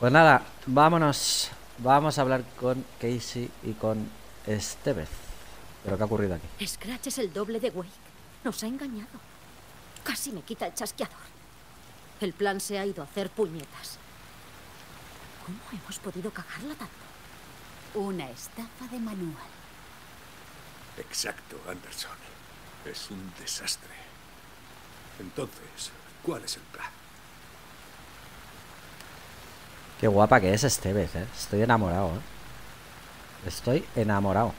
Pues nada, vámonos. Vamos a hablar con Casey y con Estevez. ¿Pero qué ha ocurrido aquí? Scratch es el doble de Wake. Nos ha engañado. Casi me quita el chasqueador. El plan se ha ido a hacer puñetas. ¿Cómo hemos podido cagarla tanto? Una estafa de manual. Exacto, Anderson. Es un desastre. Entonces, ¿cuál es el plan? Qué guapa que es Estevez, ¿eh? Estoy enamorado, ¿eh? Estoy enamorado.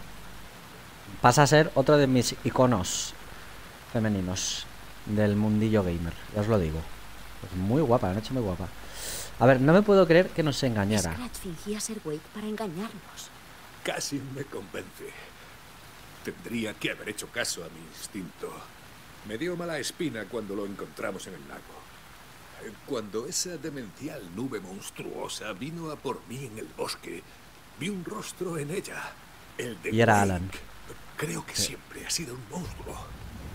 Pasa a ser otro de mis iconos femeninos del mundillo gamer, ya os lo digo. Es muy guapa, la han hecho muy guapa. A ver, no me puedo creer que nos engañara. Scratch fingía ser Wake para engañarnos. Casi me convence. Tendría que haber hecho caso a mi instinto. Me dio mala espina cuando lo encontramos en el lago. Cuando esa demencial nube monstruosa vino a por mí en el bosque, vi un rostro en ella. El de Y era Wake. Alan. Creo que siempre ha sido un monstruo.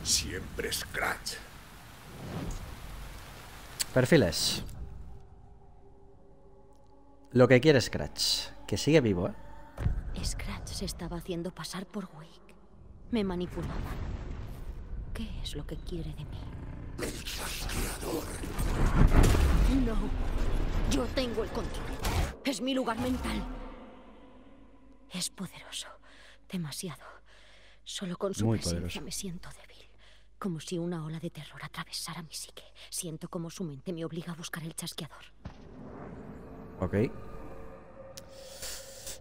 Siempre Scratch. Perfiles. Lo que quiere Scratch. Que sigue vivo, ¿eh? Scratch se estaba haciendo pasar por Wake. Me manipulaba. ¿Qué es lo que quiere de mí? No. Yo tengo el control. Es mi lugar mental. Es poderoso. Demasiado. Solo con su Muy presencia poderoso. me siento débil. Como si una ola de terror atravesara mi psique. Siento como su mente me obliga a buscar el chasqueador. Ok.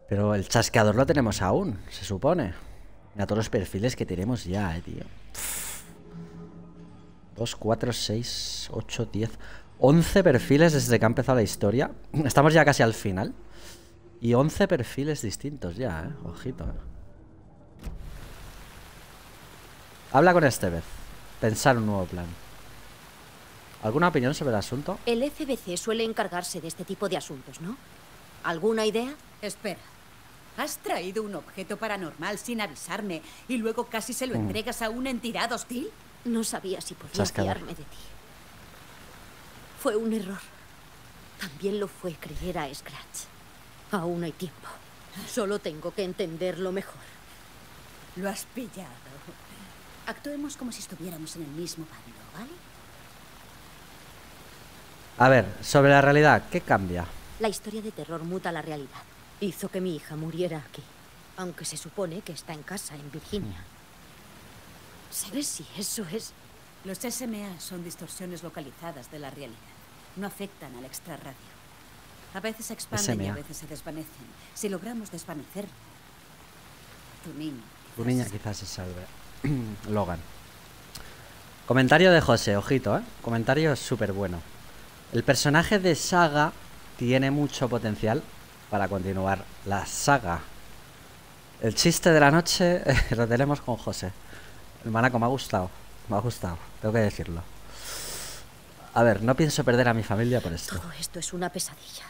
Pero el chasqueador lo tenemos aún, se supone. Mira todos los perfiles que tenemos ya, eh, tío. 2, 4, 6, 8, 10. 11 perfiles desde que ha empezado la historia. Estamos ya casi al final. Y 11 perfiles distintos ya, eh. Ojito, eh. Habla con Estevez. Pensar un nuevo plan. ¿Alguna opinión sobre el asunto? El FBC suele encargarse de este tipo de asuntos, ¿no? ¿Alguna idea? Espera. ¿Has traído un objeto paranormal sin avisarme y luego casi se lo entregas a una entidad hostil? No sabía si podía fiarme de ti. Fue un error. También lo fue creer a Scratch. Aún hay tiempo. Solo tengo que entenderlo mejor. Lo has pillado. Actuemos como si estuviéramos en el mismo bando, ¿vale? A ver, sobre la realidad, ¿qué cambia? La historia de terror muta la realidad. Hizo que mi hija muriera aquí. Aunque se supone que está en casa, en Virginia. ¿Sabes si eso es...? Los SMA son distorsiones localizadas de la realidad. No afectan al extrarradio. A veces se expanden y a SMA. veces se desvanecen. Si logramos desvanecer tu niño. Tu quizás niña se quizás se salve. Logan. Comentario de José, ojito, ¿eh? Comentario súper bueno. El personaje de Saga tiene mucho potencial para continuar la saga. El chiste de la noche lo tenemos con José. El manaco me ha gustado. Me ha gustado, tengo que decirlo. A ver, no pienso perder a mi familia por esto. Todo esto es una pesadilla.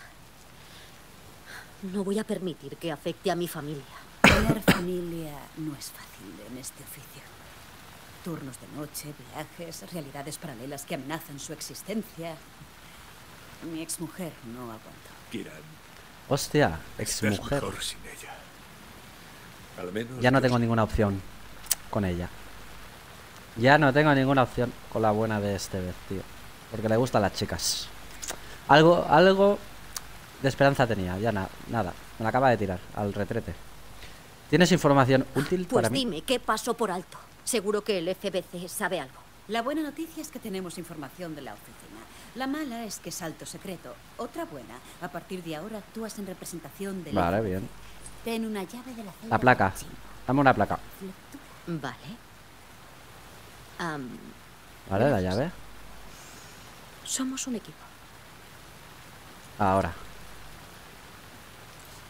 No voy a permitir que afecte a mi familia. Crear familia no es fácil en este oficio. Turnos de noche, viajes, realidades paralelas que amenazan su existencia. Mi exmujer no aguantó. Kieran, Hostia, exmujer. mejor sin ella. Al menos Ya no tengo ninguna opción con ella. Ya no tengo ninguna opción con la buena de este vez, tío. Porque le gustan las chicas. Algo, algo de esperanza tenía. Ya na- nada. Me la acaba de tirar al retrete. ¿Tienes información útil Pues para mí? dime, ¿qué pasó por alto? Seguro que el FBC sabe algo. La buena noticia es que tenemos información de la oficina. La mala es que es alto secreto. Otra buena, a partir de ahora actúas en representación del Vale, FBC. bien. Ten una llave de la celda La placa. Dame una placa. Vale. Am, ¿Vale? La llave. somos un equipo. Ahora.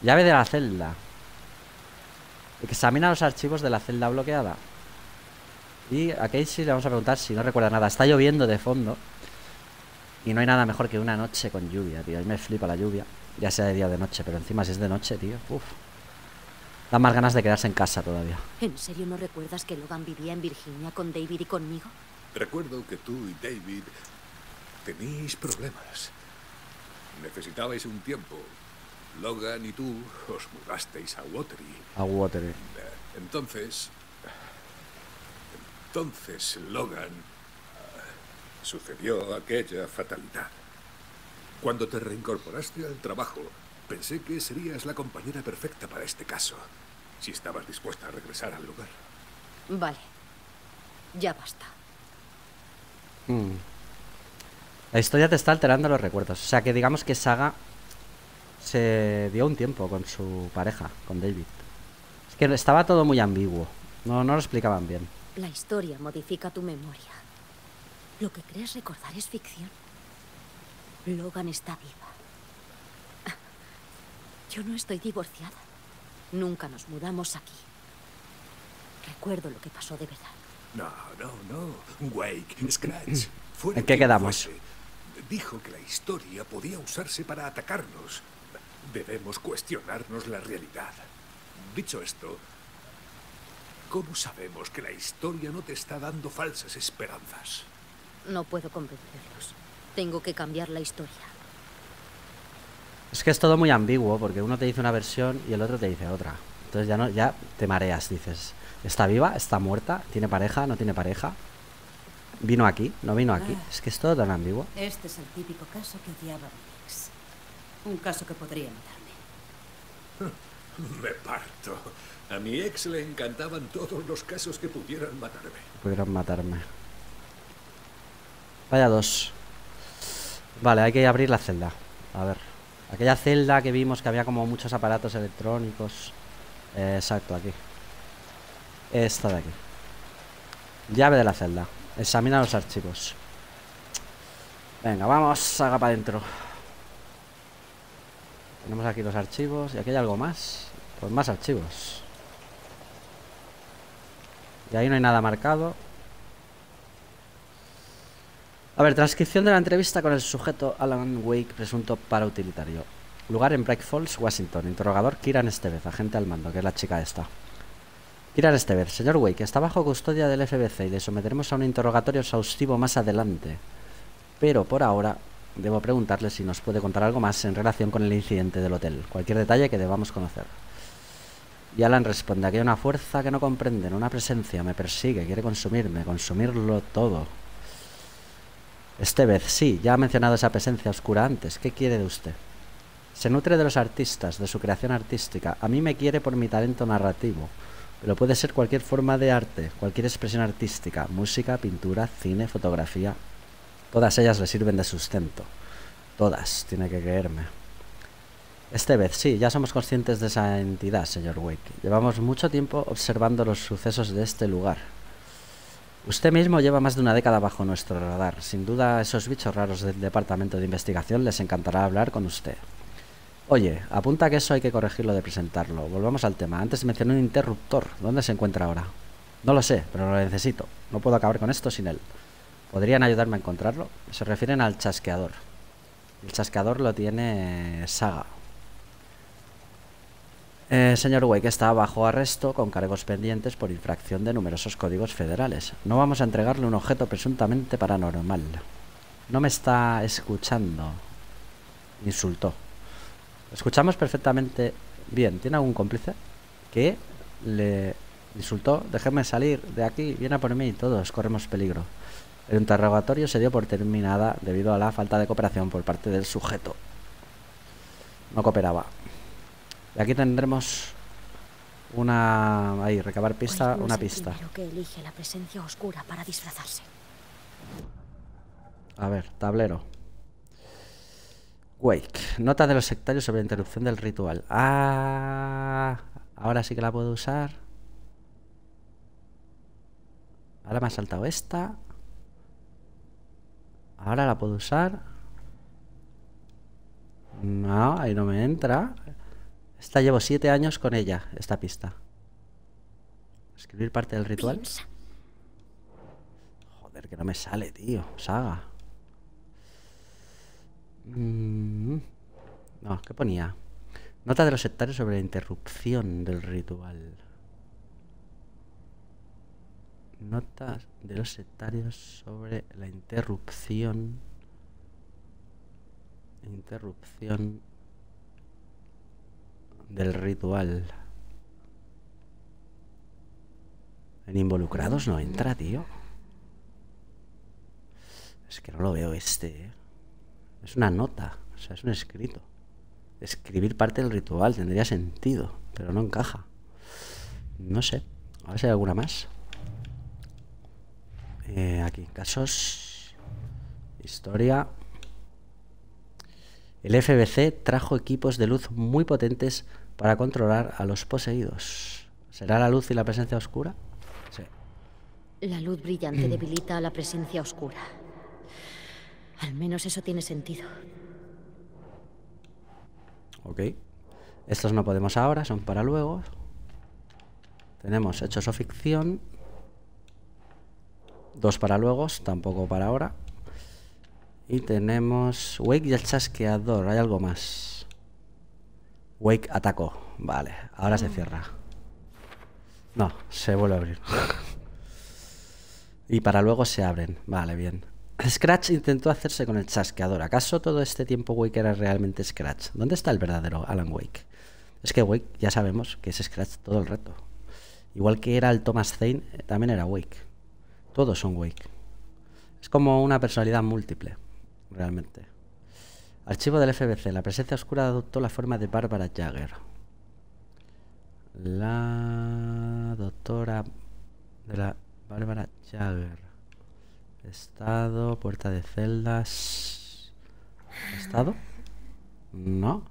Llave de la celda. Examina los archivos de la celda bloqueada. Y a Casey le vamos a preguntar si no recuerda nada. Está lloviendo de fondo. Y no hay nada mejor que una noche con lluvia, tío. A mí me flipa la lluvia. Ya sea de día o de noche, pero encima si es de noche, tío. Uf. Da más ganas de quedarse en casa todavía. ¿En serio no recuerdas que Logan vivía en Virginia con David y conmigo? Recuerdo que tú y David teníais problemas. Necesitabais un tiempo. Logan y tú os mudasteis a Watery. A Watery. Entonces... Entonces, Logan... ah, Sucedió aquella fatalidad. Cuando te reincorporaste al trabajo, pensé que serías la compañera perfecta para este caso. Si estabas dispuesta a regresar al lugar. Vale. Ya basta. Mm. La historia te está alterando los recuerdos. O sea que digamos que Saga se dio un tiempo con su pareja, con David. Es que estaba todo muy ambiguo. No, no lo explicaban bien. La historia modifica tu memoria. Lo que crees recordar es ficción. Logan está viva. Yo no estoy divorciada. Nunca nos mudamos aquí. Recuerdo lo que pasó de verdad. No, no, no. Wake, Scratch. fuera ¿En qué quedamos? fuese, Dijo que la historia podía usarse para atacarnos. Debemos cuestionarnos la realidad. Dicho esto, ¿cómo sabemos que la historia no te está dando falsas esperanzas? No puedo convencerlos. Tengo que cambiar la historia. Es que es todo muy ambiguo porque uno te dice una versión y el otro te dice otra. Entonces ya no, ya te mareas, dices. ¿Está viva? ¿Está muerta? ¿Tiene pareja? ¿No tiene pareja? ¿Vino aquí? ¿No vino aquí? Es que es todo tan ambiguo. Este es el típico caso que odiaba mi ex. Un caso que podría matarme. Me parto. A mi ex le encantaban todos los casos que pudieran matarme. Pudieron matarme. Vaya dos. Vale, hay que abrir la celda. A ver. Aquella celda que vimos que había como muchos aparatos electrónicos. Eh, exacto, aquí. Esta de aquí. Llave de la celda. Examina los archivos. Venga, vamos, saga para adentro. Tenemos aquí los archivos. ¿Y aquí hay algo más? Pues más archivos. Y ahí no hay nada marcado. A ver, transcripción de la entrevista con el sujeto Alan Wake, presunto parautilitario. Lugar en Bright Falls, Washington. Interrogador Kiran Estevez, agente al mando, que es la chica esta. Kiran Estevez, señor Wake, está bajo custodia del FBC y le someteremos a un interrogatorio exhaustivo más adelante. Pero por ahora debo preguntarle si nos puede contar algo más en relación con el incidente del hotel. Cualquier detalle que debamos conocer. Y Alan responde, aquí hay una fuerza que no comprenden, una presencia, me persigue, quiere consumirme, consumirlo todo. Estevez, sí, ya ha mencionado esa presencia oscura antes. ¿Qué quiere de usted? Se nutre de los artistas, de su creación artística. A mí me quiere por mi talento narrativo. Pero puede ser cualquier forma de arte, cualquier expresión artística, música, pintura, cine, fotografía. Todas ellas le sirven de sustento. Todas, tiene que creerme. Estevez, sí, ya somos conscientes de esa entidad, señor Wake. Llevamos mucho tiempo observando los sucesos de este lugar. Usted mismo lleva más de una década bajo nuestro radar. Sin duda, esos bichos raros del Departamento de Investigación les encantará hablar con usted. Oye, apunta que eso hay que corregirlo de presentarlo. Volvamos al tema. Antes mencioné un interruptor. ¿Dónde se encuentra ahora? No lo sé, pero lo necesito. No puedo acabar con esto sin él. ¿Podrían ayudarme a encontrarlo? Se refieren al chasqueador. El chasqueador lo tiene Saga. Eh, señor Wake está bajo arresto con cargos pendientes por infracción de numerosos códigos federales. No vamos a entregarle un objeto presuntamente paranormal. No me está escuchando. Insultó. Escuchamos perfectamente bien. ¿Tiene algún cómplice? Que le insultó. Déjeme salir de aquí. Viene a por mí. Todos corremos peligro. El interrogatorio se dio por terminada debido a la falta de cooperación por parte del sujeto. No cooperaba. Y aquí tendremos una... Ahí, recabar pista, una pista. primero que elige la presencia oscura para disfrazarse. A ver, tablero. Wake. Nota de los sectarios sobre la interrupción del ritual. Ah, ahora sí que la puedo usar. Ahora me ha saltado esta. Ahora la puedo usar. No, ahí no me entra. Esta llevo siete años con ella, esta pista. Escribir parte del ritual. Piensa. Joder, que no me sale, tío. Saga. Mm, No, ¿qué ponía? Nota de los sectarios sobre la interrupción del ritual. Notas de los sectarios sobre la interrupción. Interrupción del ritual. En involucrados no entra, tío. Es que no lo veo este. ¿eh? Es una nota, o sea, es un escrito. Escribir parte del ritual tendría sentido, pero no encaja. No sé. A ver si hay alguna más. Eh, aquí, casos. Historia. El FBC trajo equipos de luz muy potentes para controlar a los poseídos. ¿Será la luz y la presencia oscura? Sí. La luz brillante debilita a la presencia oscura. Al menos eso tiene sentido. Ok. Estos no podemos ahora, son para luego. Tenemos hechos o ficción. Dos para luego, tampoco para ahora. Y tenemos Wake y el chasqueador. Hay algo más. Wake atacó. Vale, ahora se cierra. No, se vuelve a abrir. y para luego se abren. Vale, bien. Scratch intentó hacerse con el chasqueador. ¿Acaso todo este tiempo Wake era realmente Scratch? ¿Dónde está el verdadero Alan Wake? Es que Wake ya sabemos que es Scratch todo el reto. Igual que era el Thomas Zane, eh, también era Wake. Todos son Wake. Es como una personalidad múltiple, realmente. Archivo del FBC. La presencia oscura adoptó la forma de Barbara Jagger. La doctora de la Bárbara Jagger. Estado, puerta de celdas. ¿Estado? No.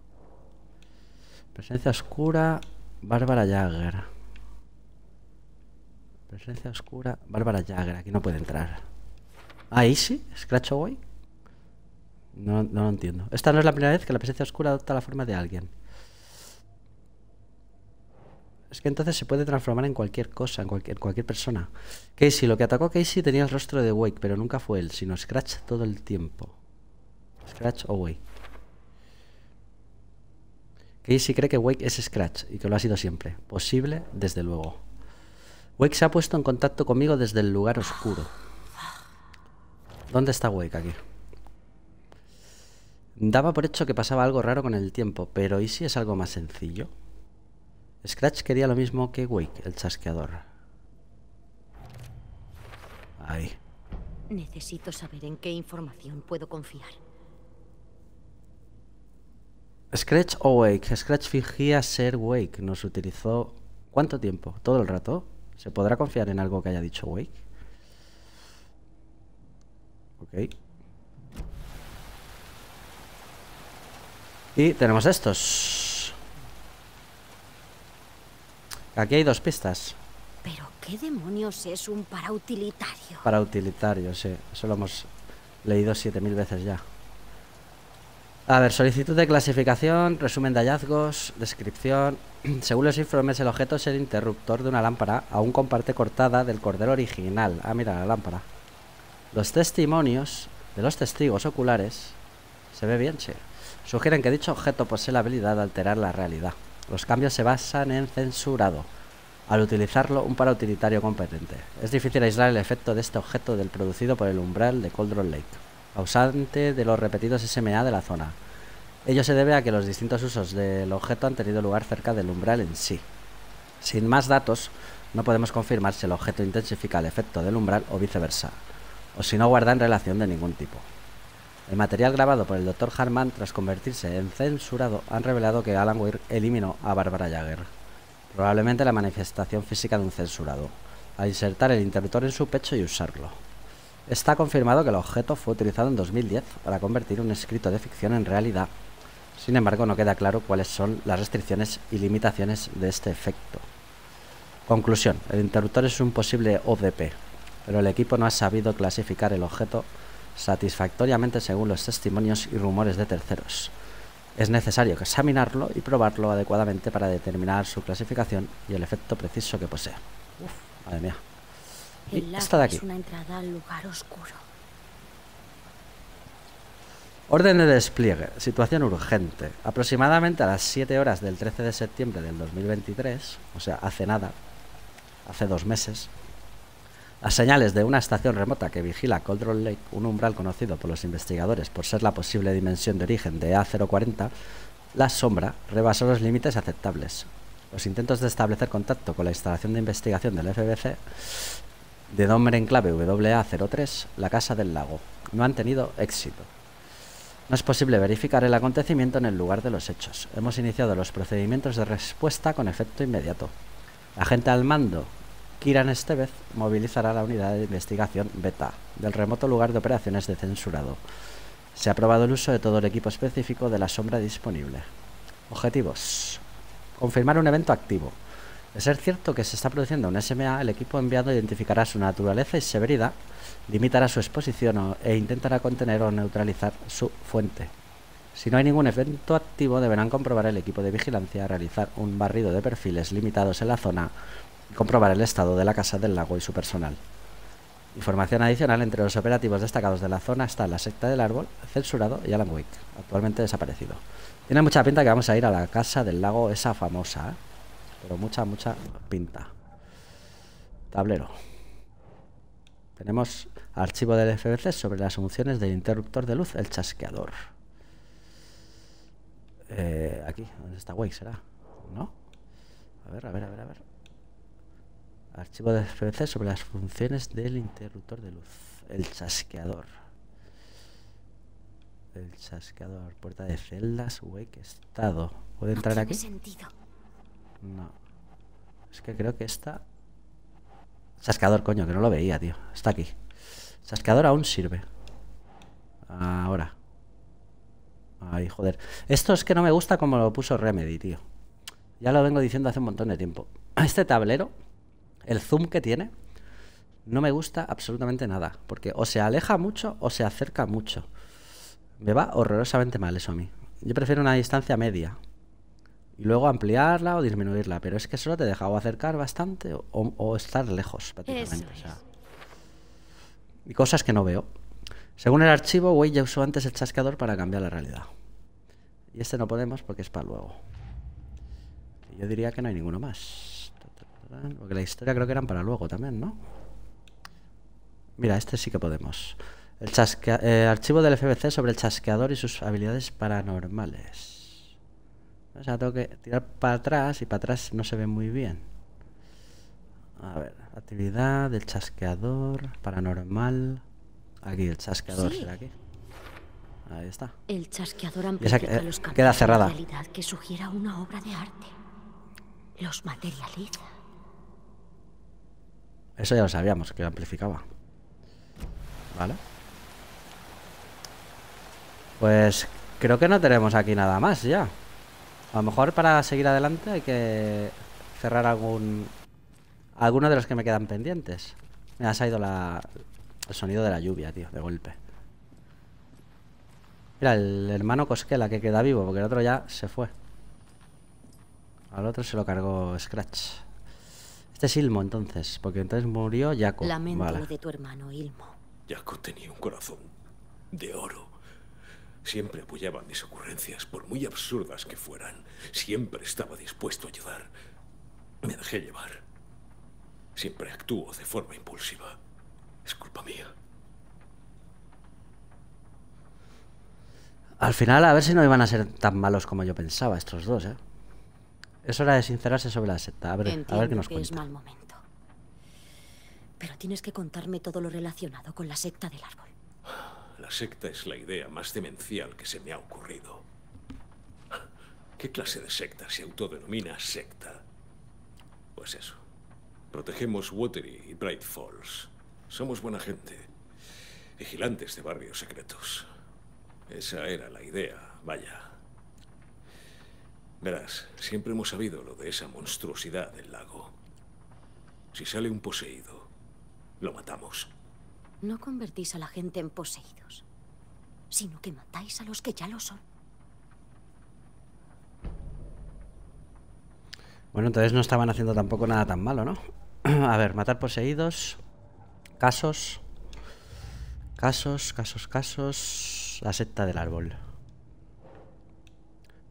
Presencia oscura, Bárbara Jagger. Presencia oscura, Bárbara Jagger. Aquí no puede entrar. Ah, Easy, Scratch Away. No, no lo entiendo. Esta no es la primera vez que la presencia oscura adopta la forma de alguien. Es que entonces se puede transformar en cualquier cosa, en cualquier, cualquier persona. Casey, lo que atacó a Casey tenía el rostro de Wake, pero nunca fue él, sino Scratch todo el tiempo. Scratch o Wake. Casey cree que Wake es Scratch y que lo ha sido siempre. Posible, desde luego. Wake se ha puesto en contacto conmigo desde el lugar oscuro. ¿Dónde está Wake aquí? Daba por hecho que pasaba algo raro con el tiempo, pero ¿y si es algo más sencillo? Scratch quería lo mismo que Wake, el chasqueador. Ahí. Necesito saber en qué información puedo confiar. Scratch o Wake. Scratch fingía ser Wake. Nos utilizó... ¿Cuánto tiempo? ¿Todo el rato? ¿Se podrá confiar en algo que haya dicho Wake? Ok. Y tenemos estos. Aquí hay dos pistas. Pero, ¿qué demonios es un parautilitario? Para utilitario, sí. Eso lo hemos leído 7.000 veces ya. A ver, solicitud de clasificación, resumen de hallazgos, descripción. Según los informes, el objeto es el interruptor de una lámpara, aún con parte cortada del cordero original. Ah, mira la lámpara. Los testimonios de los testigos oculares, se ve bien, sí, sugieren que dicho objeto posee la habilidad de alterar la realidad. Los cambios se basan en censurado, al utilizarlo un parautilitario competente. Es difícil aislar el efecto de este objeto del producido por el umbral de Coldron Lake, causante de los repetidos SMA de la zona. Ello se debe a que los distintos usos del objeto han tenido lugar cerca del umbral en sí. Sin más datos, no podemos confirmar si el objeto intensifica el efecto del umbral o viceversa, o si no guarda en relación de ningún tipo. El material grabado por el Dr. Harman tras convertirse en censurado han revelado que Alan Wake eliminó a Barbara Jagger, probablemente la manifestación física de un censurado, al insertar el interruptor en su pecho y usarlo. Está confirmado que el objeto fue utilizado en 2010 para convertir un escrito de ficción en realidad. Sin embargo, no queda claro cuáles son las restricciones y limitaciones de este efecto. Conclusión. El interruptor es un posible ODP, pero el equipo no ha sabido clasificar el objeto satisfactoriamente según los testimonios y rumores de terceros. Es necesario examinarlo y probarlo adecuadamente para determinar su clasificación y el efecto preciso que posee. Uf, madre mía. Y El esta de aquí. es una entrada al lugar oscuro. Orden de despliegue. Situación urgente. Aproximadamente a las 7 horas del 13 de septiembre del 2023, o sea, hace nada, hace dos meses, Las señales de una estación remota que vigila Coldroll Lake, un umbral conocido por los investigadores por ser la posible dimensión de origen de A040, la sombra rebasó los límites aceptables. Los intentos de establecer contacto con la instalación de investigación del FBC de nombre en clave WA03, la Casa del Lago, no han tenido éxito. No es posible verificar el acontecimiento en el lugar de los hechos. Hemos iniciado los procedimientos de respuesta con efecto inmediato. La gente al mando Kiran Estevez movilizará la unidad de investigación Beta del remoto lugar de operaciones de censurado. Se ha aprobado el uso de todo el equipo específico de la sombra disponible. Objetivos. Confirmar un evento activo. De ser cierto que se está produciendo un SMA, el equipo enviado identificará su naturaleza y severidad, limitará su exposición e intentará contener o neutralizar su fuente. Si no hay ningún evento activo, deberán comprobar el equipo de vigilancia, realizar un barrido de perfiles limitados en la zona comprobar el estado de la Casa del Lago y su personal. Información adicional entre los operativos destacados de la zona está la secta del árbol, censurado y Alan Wake, actualmente desaparecido. Tiene mucha pinta que vamos a ir a la Casa del Lago, esa famosa, ¿eh? pero mucha, mucha pinta. Tablero. Tenemos archivo del FBC sobre las funciones del interruptor de luz, el chasqueador. Eh, aquí, ¿dónde está Wake? ¿Será? ¿No? A ver, a ver, a ver, a ver. Archivo de FBC sobre las funciones del interruptor de luz. El chasqueador. El chasqueador. Puerta de celdas. Wake estado. ¿Puede entrar aquí? sentido. No. Es que creo que está... Chasqueador, coño, que no lo veía, tío. Está aquí. Chasqueador aún sirve. Ahora. Ay, joder. Esto es que no me gusta como lo puso Remedy, tío. Ya lo vengo diciendo hace un montón de tiempo. Este tablero el zoom que tiene no me gusta absolutamente nada, porque o se aleja mucho o se acerca mucho. Me va horrorosamente mal eso a mí. Yo prefiero una distancia media. Y luego ampliarla o disminuirla, pero es que solo te deja o acercar bastante o, estar lejos prácticamente. Y cosas que no veo. Según el archivo, Way ya usó antes el chasqueador para cambiar la realidad. Y este no podemos porque es para luego. yo diría que no hay ninguno más. Porque la historia creo que eran para luego también, ¿no? Mira, este sí que podemos. El eh, archivo del FBC sobre el chasqueador y sus habilidades paranormales. O sea, tengo que tirar para atrás y para atrás no se ve muy bien. A ver, actividad del chasqueador, paranormal. Aquí, el chasqueador será aquí. Ahí está. El chasqueador amplifica los queda cerrada. realidad que sugiera una obra de arte. Los materializa. Eso ya lo sabíamos, que amplificaba. Vale. Pues creo que no tenemos aquí nada más ya. A lo mejor para seguir adelante hay que cerrar algún... Alguno de los que me quedan pendientes. Me ha salido la... el sonido de la lluvia, tío, de golpe. Mira, el hermano Cosquela que queda vivo, porque el otro ya se fue. Al otro se lo cargó Scratch. Este es Ilmo entonces, porque entonces murió Jaco. Lamento vale. de tu hermano Ilmo. Jaco tenía un corazón de oro. Siempre apoyaba mis ocurrencias, por muy absurdas que fueran. Siempre estaba dispuesto a ayudar. Me dejé llevar. Siempre actúo de forma impulsiva. Es culpa mía. Al final, a ver si no iban a ser tan malos como yo pensaba estos dos, ¿eh? Es hora de sincerarse sobre la secta. A ver, a ver qué nos cuenta. es mal momento. Pero tienes que contarme todo lo relacionado con la secta del árbol. La secta es la idea más demencial que se me ha ocurrido. ¿Qué clase de secta se autodenomina secta? Pues eso. Protegemos Watery y Bright Falls. Somos buena gente. Vigilantes de barrios secretos. Esa era la idea, vaya. Verás, siempre hemos sabido lo de esa monstruosidad del lago. Si sale un poseído, lo matamos. No convertís a la gente en poseídos, sino que matáis a los que ya lo son. Bueno, entonces no estaban haciendo tampoco nada tan malo, ¿no? a ver, matar poseídos, casos, casos, casos, casos, la secta del árbol.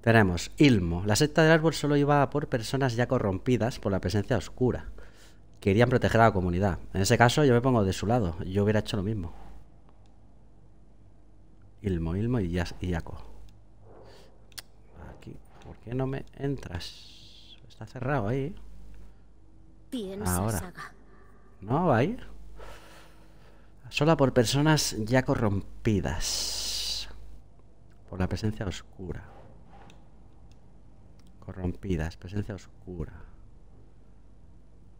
Tenemos Ilmo. La secta del árbol solo iba por personas ya corrompidas por la presencia oscura. querían proteger a la comunidad. En ese caso yo me pongo de su lado. Yo hubiera hecho lo mismo. Ilmo, Ilmo y, Yaco. Aquí. ¿Por qué no me entras? Está cerrado ahí. Ahora. Saga. ¿No va ahí? Sola por personas ya corrompidas. Por la presencia oscura. Corrompidas, presencia oscura.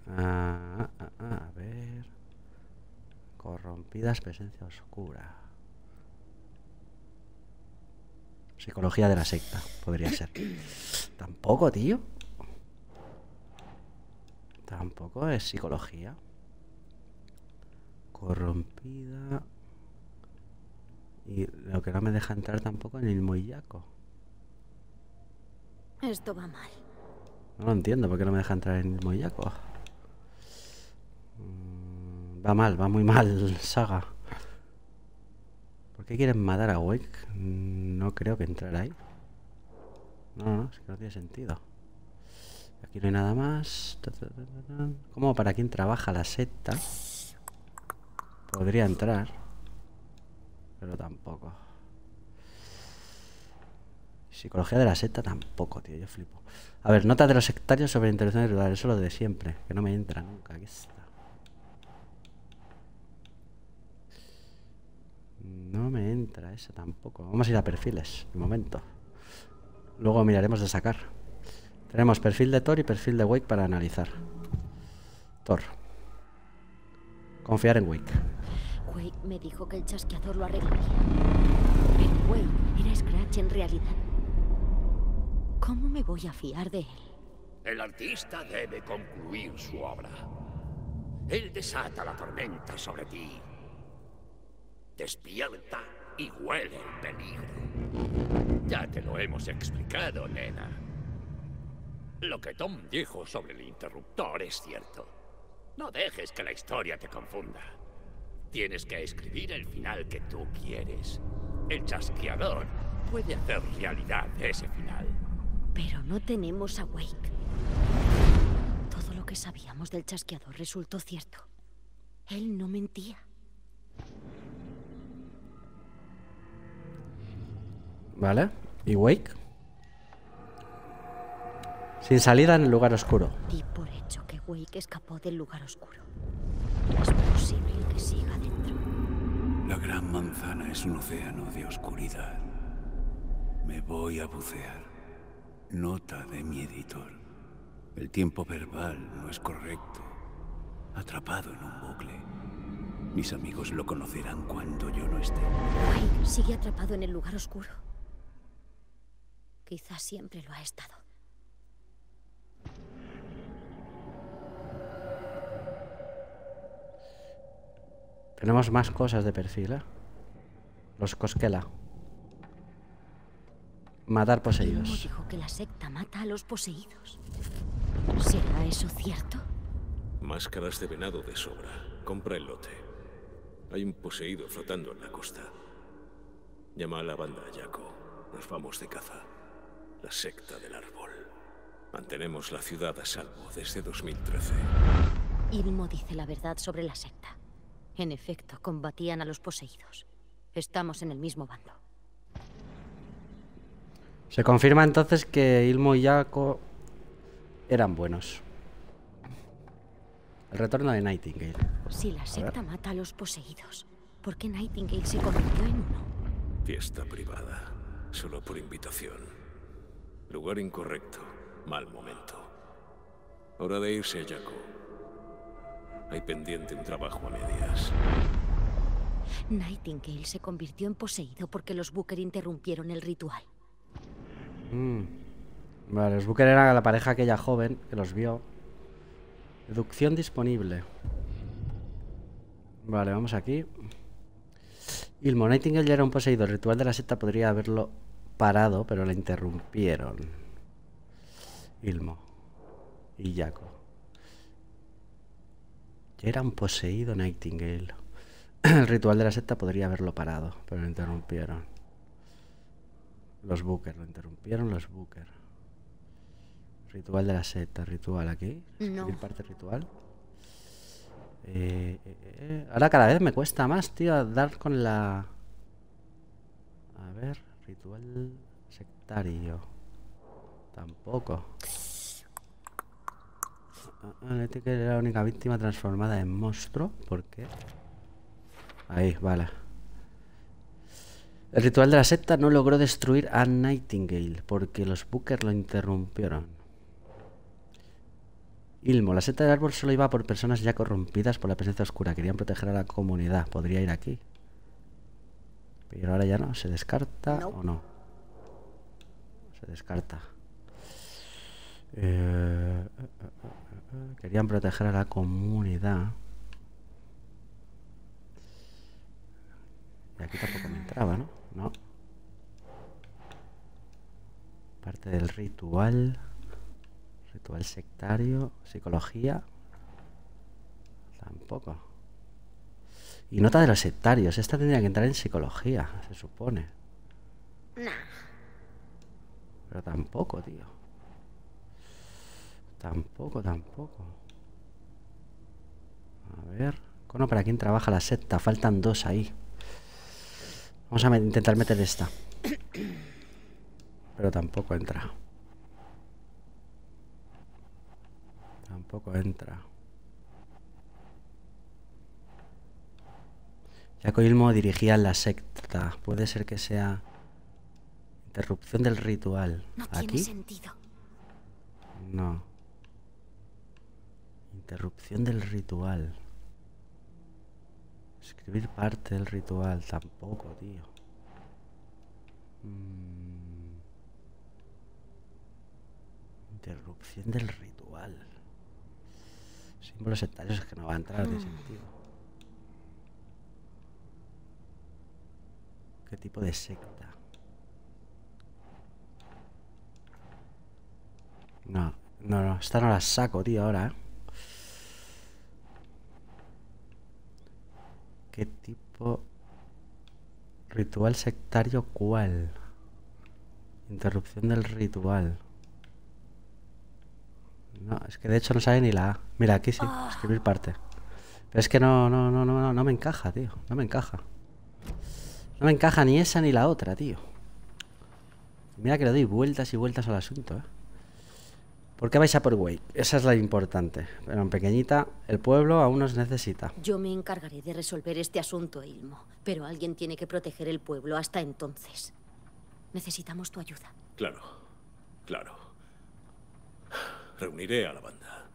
Ah, ah, ah, a ver. Corrompidas, presencia oscura. Psicología de la secta, podría ser. Tampoco, tío. Tampoco es psicología. Corrompida. Y lo que no me deja entrar tampoco en el moyaco. Esto va mal. No lo entiendo por qué no me deja entrar en el moyaco. Mm, Va mal, va muy mal, saga. ¿Por qué quieren matar a Wake? Mm, No creo que entrar ahí. No, no, es que no tiene sentido. Aquí no hay nada más. ¿Cómo para quién trabaja la secta? Podría entrar. Pero tampoco. Psicología de la secta tampoco, tío. Yo flipo. A ver, nota de los sectarios sobre intervenciones rurales. Eso es lo de siempre. Que no me entra nunca. Aquí está. No me entra esa tampoco. Vamos a ir a perfiles. De momento. Luego miraremos de sacar. Tenemos perfil de Thor y perfil de Wake para analizar. Thor. Confiar en Wake. Wade me dijo que el chasqueador lo arreglaría. Pero Wade era Scratch en realidad. ¿Cómo me voy a fiar de él? El artista debe concluir su obra. Él desata la tormenta sobre ti. Despierta y huele el peligro. Ya te lo hemos explicado, nena. Lo que Tom dijo sobre el interruptor es cierto. No dejes que la historia te confunda. Tienes que escribir el final que tú quieres. El chasqueador puede hacer realidad ese final. Pero no tenemos a Wake. Todo lo que sabíamos del chasqueador resultó cierto. Él no mentía. ¿Vale? ¿Y Wake? Sin salida en el lugar oscuro. Di por hecho que Wake escapó del lugar oscuro. Es posible que siga dentro. La gran manzana es un océano de oscuridad. Me voy a bucear. Nota de mi editor. El tiempo verbal no es correcto. Atrapado en un bucle. Mis amigos lo conocerán cuando yo no esté. Sigue atrapado en el lugar oscuro. Quizás siempre lo ha estado. Tenemos más cosas de perfil, ¿eh? Los Cosquela. Matar Ilmo poseídos. dijo que la secta mata a los poseídos. ¿Será eso cierto? Máscaras de venado de sobra. Compra el lote. Hay un poseído flotando en la costa. Llama a la banda, Jaco. Nos vamos de caza. La secta del árbol. Mantenemos la ciudad a salvo desde 2013. Ilmo dice la verdad sobre la secta. En efecto, combatían a los poseídos. Estamos en el mismo bando. Se confirma entonces que Ilmo y Yaco eran buenos. El retorno de Nightingale. Si la secta mata a los poseídos, ¿por qué Nightingale se convirtió en uno? Fiesta privada. Solo por invitación. Lugar incorrecto. Mal momento. Hora de irse, Jaco. Hay pendiente un trabajo a medias. Nightingale se convirtió en poseído porque los Booker interrumpieron el ritual. Mm. Vale, los Booker era la pareja aquella joven que los vio. Deducción disponible. Vale, vamos aquí. Ilmo, Nightingale ya era un poseído. El ritual de la secta podría haberlo parado, pero la interrumpieron. Ilmo. Y Jaco. Ya era un poseído Nightingale. El ritual de la secta podría haberlo parado, pero lo interrumpieron. Los Booker, lo interrumpieron los Booker. Ritual de la secta, ritual aquí. No. ¿Escribir parte ritual? Eh, eh, eh, ahora cada vez me cuesta más, tío, dar con la... A ver, ritual sectario. Tampoco. Ah, ah, que era la única víctima transformada en monstruo. ¿Por qué? Ahí, vale. El ritual de la secta no logró destruir a Nightingale porque los Booker lo interrumpieron. Ilmo, la secta del árbol solo iba por personas ya corrompidas por la presencia oscura. Querían proteger a la comunidad. Podría ir aquí. Pero ahora ya no. ¿Se descarta o no? Se descarta. Eh, querían proteger a la comunidad. Y aquí tampoco me entraba, ¿no? No. Parte del ritual. Ritual sectario. Psicología. Tampoco. Y nota de los sectarios. Esta tendría que entrar en psicología, se supone. Pero tampoco, tío. Tampoco, tampoco. A ver. Bueno, ¿para quién trabaja la secta? Faltan dos ahí. Vamos a intentar meter esta. Pero tampoco entra. Tampoco entra. Jaco Ilmo dirigía la secta. Puede ser que sea interrupción del ritual. No ¿Aquí? tiene sentido. No. Interrupción del ritual. Escribir parte del ritual. Tampoco, tío. Mm. Interrupción del ritual. Símbolos sectarios es que no va a entrar de sentido. ¿Qué tipo de secta? No, no, no, esta no la saco, tío, ahora, ¿eh? ¿Qué tipo? Ritual sectario cuál? Interrupción del ritual. No, es que de hecho no sabe ni la A. Mira, aquí sí, escribir parte. Pero es que no, no, no, no, no me encaja, tío. No me encaja. No me encaja ni esa ni la otra, tío. Mira que le doy vueltas y vueltas al asunto, ¿eh? ¿Por qué vais a por Wake? Esa es la importante. Pero en pequeñita, el pueblo aún nos necesita. Yo me encargaré de resolver este asunto, Ilmo. Pero alguien tiene que proteger el pueblo hasta entonces. Necesitamos tu ayuda. Claro, claro. Reuniré a la banda.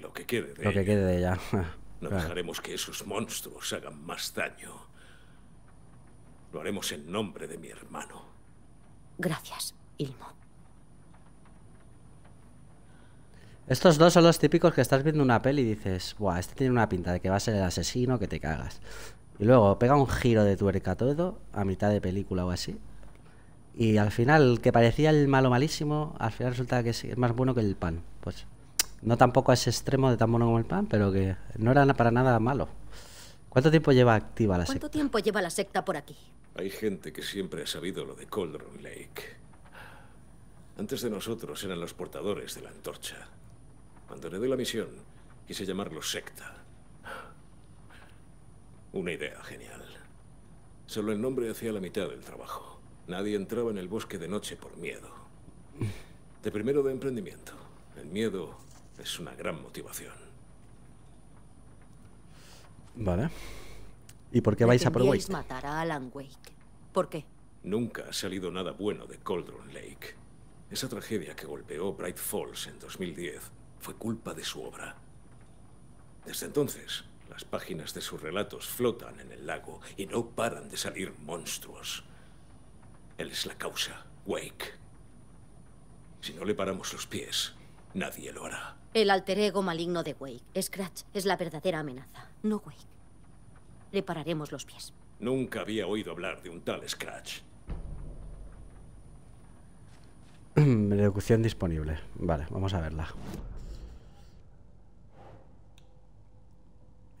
Lo que quede de Lo que ella. quede de ella. No Claro. dejaremos que esos monstruos hagan más daño. Lo haremos en nombre de mi hermano. Gracias, Ilmo. Estos dos son los típicos que estás viendo una peli y dices, Buah, este tiene una pinta de que va a ser el asesino que te cagas. Y luego pega un giro de tuerca todo, a mitad de película o así. Y al final, el que parecía el malo malísimo, al final resulta que sí, es más bueno que el pan. Pues no tampoco a ese extremo de tan bueno como el pan, pero que no era para nada malo. ¿Cuánto tiempo lleva activa la ¿Cuánto secta? tiempo lleva la secta por aquí? Hay gente que siempre ha sabido lo de Cauldron Lake. Antes de nosotros eran los portadores de la antorcha. Cuando heredé la misión, quise llamarlo secta. Una idea genial. Solo el nombre hacía la mitad del trabajo. Nadie entraba en el bosque de noche por miedo. De primero de emprendimiento. El miedo es una gran motivación. Vale. ¿Y por qué vais a por Wake? matar a Alan Wake. ¿Por qué? Nunca ha salido nada bueno de Cauldron Lake. Esa tragedia que golpeó Bright Falls en 2010 fue culpa de su obra. Desde entonces, las páginas de sus relatos flotan en el lago y no paran de salir monstruos. Él es la causa, Wake. Si no le paramos los pies, nadie lo hará. El alter ego maligno de Wake. Scratch es la verdadera amenaza, no Wake. Le pararemos los pies. Nunca había oído hablar de un tal Scratch. Ejecución disponible. Vale, vamos a verla.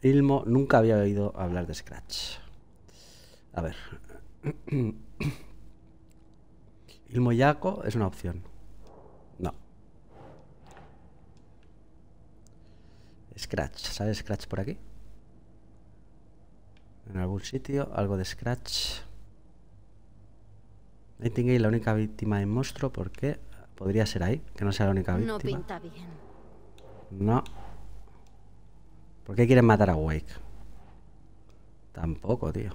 Ilmo nunca había oído hablar de Scratch. A ver. Ilmo Yaco es una opción. No. Scratch. ¿Sale Scratch por aquí? En algún sitio, algo de Scratch. Nightingale, la única víctima de monstruo, ¿por qué? Podría ser ahí, que no sea la única víctima. No pinta bien. No. ¿Por qué quieren matar a Wake? Tampoco, tío.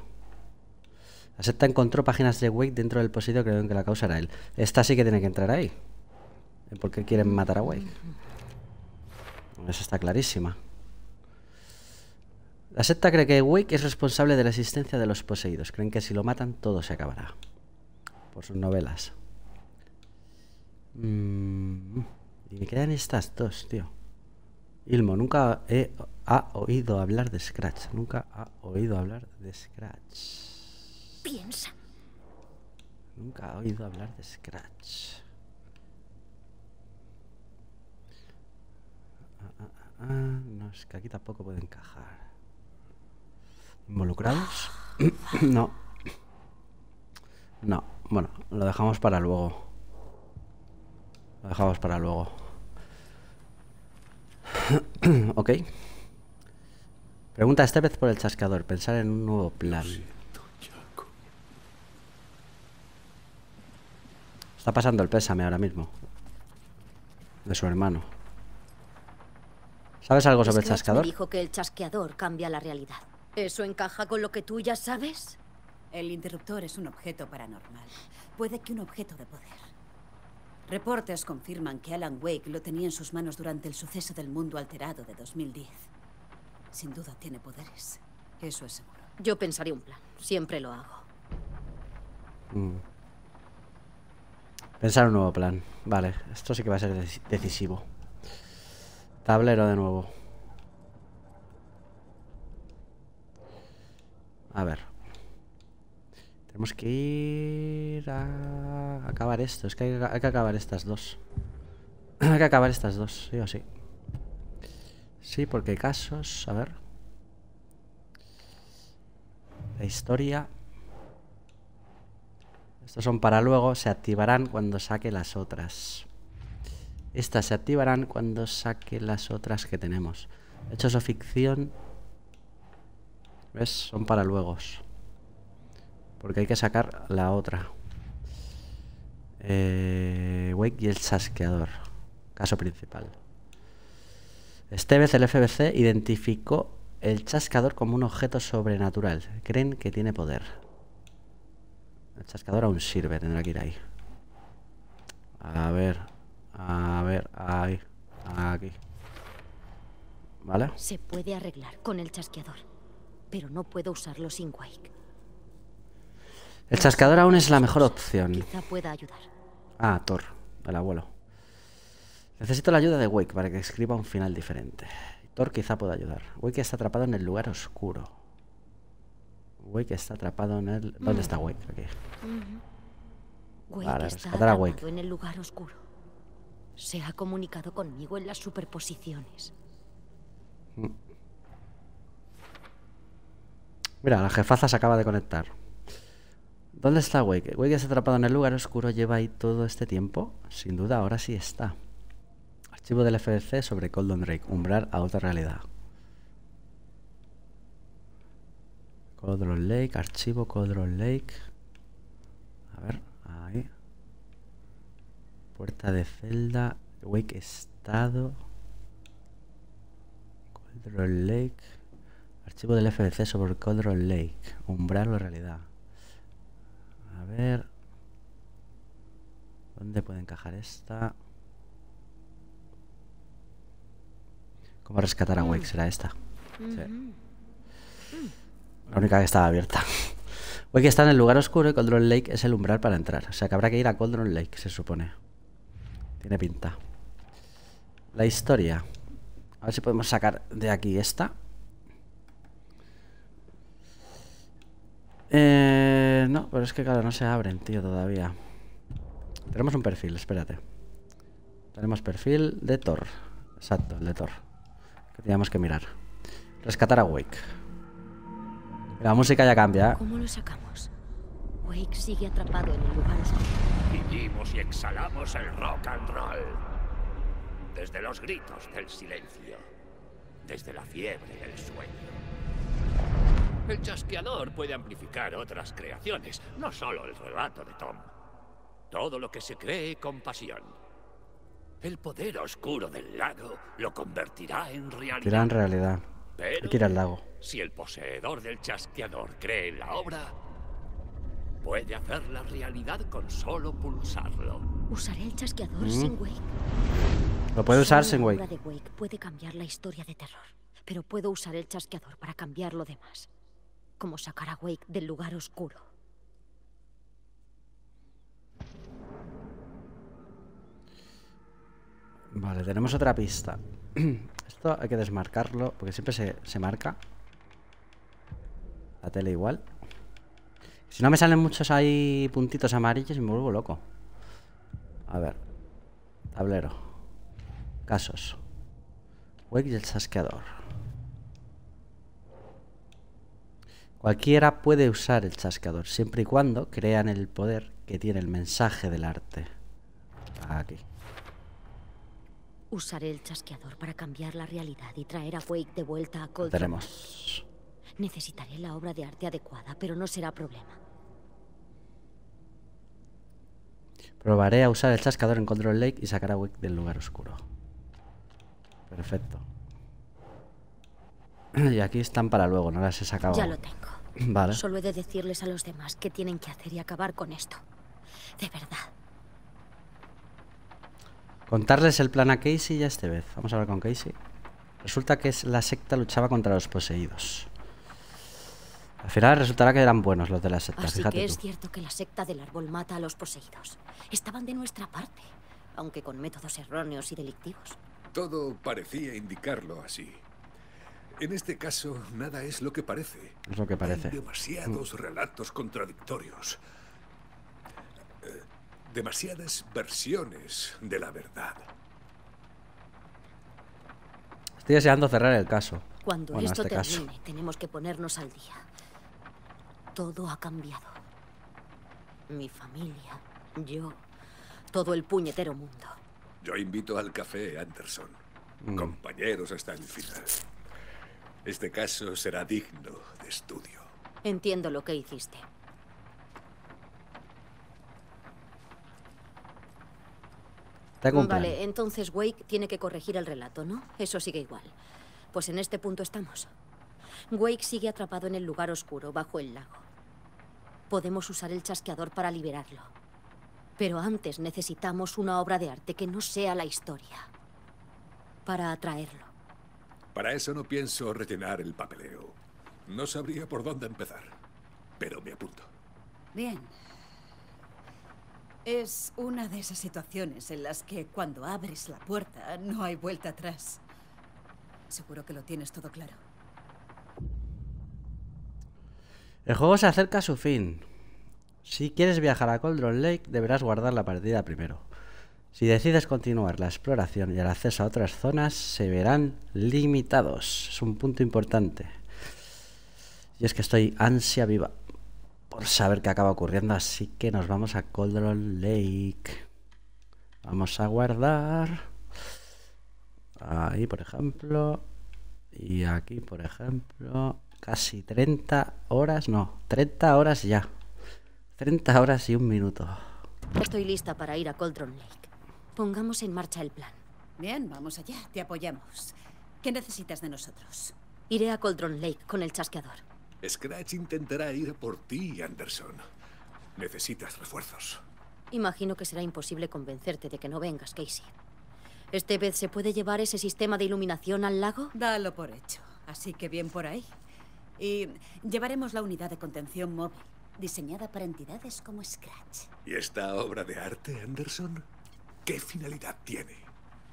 La secta encontró páginas de Wake dentro del posito creo que la causa era él. Esta sí que tiene que entrar ahí. ¿Por qué quieren matar a Wake? Eso está clarísima. La secta cree que Wake es responsable de la existencia de los poseídos. Creen que si lo matan todo se acabará. Por sus novelas. Mm, y me quedan estas dos, tío. Ilmo, nunca he, ha oído hablar de Scratch. Nunca ha oído hablar de Scratch. Piensa. Nunca ha oído hablar de Scratch. Ah, ah, ah, ah, no, es que aquí tampoco puede encajar. ¿Involucrados? no. No, bueno, lo dejamos para luego. Lo dejamos para luego. ok. Pregunta esta vez por el chascador. Pensar en un nuevo plan. Está pasando el pésame ahora mismo. De su hermano. ¿Sabes algo sobre el chascador? Me dijo que el chasqueador cambia la realidad. ¿Eso encaja con lo que tú ya sabes? El interruptor es un objeto paranormal. Puede que un objeto de poder. Reportes confirman que Alan Wake lo tenía en sus manos durante el suceso del mundo alterado de 2010. Sin duda tiene poderes. Eso es seguro. Yo pensaré un plan. Siempre lo hago. Mm. Pensar un nuevo plan. Vale, esto sí que va a ser deci- decisivo. Tablero de nuevo. A ver. Tenemos que ir a acabar esto. Es que hay, que acabar estas dos. hay que acabar estas dos, sí o sí. Sí, porque hay casos. A ver. La historia. Estos son para luego, se activarán cuando saque las otras. Estas se activarán cuando saque las otras que tenemos. Hechos o ficción. ¿Ves? Son para luego. Porque hay que sacar la otra. Eh, Wake y el chasqueador. Caso principal. Este vez el FBC identificó el chascador como un objeto sobrenatural. Creen que tiene poder. El chascador aún sirve, tendrá que ir ahí. A ver, a ver, ahí, aquí. ¿Vale? Se puede arreglar con el chasqueador. Pero no puedo usarlo sin Wake. El chascador aún es la mejor opción. Quizá pueda ayudar. Ah, Thor, el abuelo. Necesito la ayuda de Wake para que escriba un final diferente. Thor quizá pueda ayudar. Wake está atrapado en el lugar oscuro. Wake está atrapado en el... ¿Dónde está Wake? Aquí. Wake Vale, está a Wake. en el lugar oscuro. Se ha comunicado conmigo en las superposiciones. Mira, la jefaza se acaba de conectar. ¿Dónde está Wake? Wake está atrapado en el lugar oscuro. ¿Lleva ahí todo este tiempo? Sin duda, ahora sí está. Archivo del FBC sobre Coldon Drake. Umbral a otra realidad. Coldron Lake, archivo Coldron Lake. A ver, ahí. Puerta de celda. Wake estado. Coldron Lake. Archivo del FBC sobre Coldron Lake. Umbral o realidad. A ver. ¿Dónde puede encajar esta? ¿Cómo rescatar a Wake? ¿Será esta? Sí. La única que estaba abierta. Wake está en el lugar oscuro y Coldron Lake es el umbral para entrar. O sea que habrá que ir a Coldron Lake, se supone. Tiene pinta. La historia. A ver si podemos sacar de aquí esta. Eh, no, pero es que claro, no se abren, tío, todavía. Tenemos un perfil, espérate. Tenemos perfil de Thor. Exacto, el de Thor. Que teníamos que mirar. Rescatar a Wake. La música ya cambia. ¿eh? ¿Cómo lo sacamos? Wake sigue atrapado en el lugar. Vivimos y exhalamos el rock and roll. Desde los gritos del silencio. desde la fiebre del sueño. El chasqueador puede amplificar otras creaciones, no solo el relato de Tom. Todo lo que se cree con pasión. El poder oscuro del lago lo convertirá en realidad. Tira en realidad. Pero Hay que ir al lago. si el poseedor del chasqueador cree en la obra, puede hacerla realidad con solo pulsarlo. Usaré el chasqueador Mm. sin Wake. Lo puede usar sin la Wake. obra de Wake puede cambiar la historia de terror, pero puedo usar el chasqueador para cambiar lo demás. Como sacar a Wake del lugar oscuro. Vale, tenemos otra pista. Esto hay que desmarcarlo porque siempre se, se marca. La tele igual. Si no me salen muchos ahí puntitos amarillos y me vuelvo loco. A ver. Tablero. Casos. Wake y el chasqueador. Cualquiera puede usar el chasqueador siempre y cuando crean el poder que tiene el mensaje del arte. Aquí. Usaré el chasqueador para cambiar la realidad y traer a Wake de vuelta a Cold. Tenemos. Necesitaré la obra de arte adecuada, pero no será problema. Probaré a usar el chascador en Control Lake y sacar a Wick del lugar oscuro. Perfecto. Y aquí están para luego, no las he sacado. Ya lo tengo. Vale. Solo he de decirles a los demás qué tienen que hacer y acabar con esto. De verdad. Contarles el plan a Casey ya esta vez. Vamos a hablar con Casey. Resulta que es la secta luchaba contra los poseídos. Al final resultará que eran buenos los de la secta, Así fíjate que es tú. cierto que la secta del árbol mata a los poseídos. Estaban de nuestra parte, aunque con métodos erróneos y delictivos. Todo parecía indicarlo así. En este caso, nada es lo que parece. Es lo que parece. Hay demasiados relatos contradictorios. Eh, demasiadas versiones de la verdad. Estoy deseando cerrar el caso. Cuando Bueno, esto este caso. termine, tenemos que ponernos al día. Todo ha cambiado. Mi familia, yo, todo el puñetero mundo. Yo invito al café, Anderson. Mm. Compañeros hasta el final. Este caso será digno de estudio. Entiendo lo que hiciste. Vale, entonces Wake tiene que corregir el relato, ¿no? Eso sigue igual. Pues en este punto estamos. Wake sigue atrapado en el lugar oscuro, bajo el lago. Podemos usar el chasqueador para liberarlo. Pero antes necesitamos una obra de arte que no sea la historia. Para atraerlo. Para eso no pienso rellenar el papeleo. No sabría por dónde empezar. Pero me apunto. Bien. Es una de esas situaciones en las que cuando abres la puerta no hay vuelta atrás. Seguro que lo tienes todo claro. El juego se acerca a su fin. Si quieres viajar a Coldron Lake, deberás guardar la partida primero. Si decides continuar la exploración y el acceso a otras zonas, se verán limitados. Es un punto importante. Y es que estoy ansia viva por saber qué acaba ocurriendo, así que nos vamos a Coldron Lake. Vamos a guardar. Ahí, por ejemplo. Y aquí, por ejemplo. Casi 30 horas, no, 30 horas ya. 30 horas y un minuto. Estoy lista para ir a Coldron Lake. Pongamos en marcha el plan. Bien, vamos allá. Te apoyamos. ¿Qué necesitas de nosotros? Iré a Coldron Lake con el chasqueador. Scratch intentará ir por ti, Anderson. Necesitas refuerzos. Imagino que será imposible convencerte de que no vengas, Casey. ¿Este vez se puede llevar ese sistema de iluminación al lago? Dalo por hecho. Así que bien por ahí. Y llevaremos la unidad de contención móvil, diseñada para entidades como Scratch. ¿Y esta obra de arte, Anderson? ¿Qué finalidad tiene?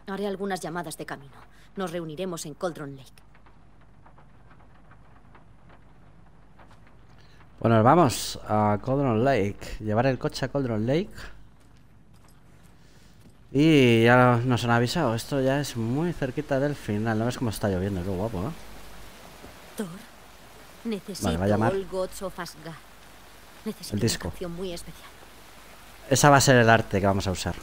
Haré algunas llamadas de camino. Nos reuniremos en Coldron Lake. Bueno, vamos a Coldron Lake. Llevar el coche a Coldron Lake. Y ya nos han avisado. Esto ya es muy cerquita del final. No ves cómo está lloviendo. Qué guapo, ¿eh? Thor, necesito Vale, va a llamar. Necesito El disco. una muy especial. Esa va a ser el arte que vamos a usar.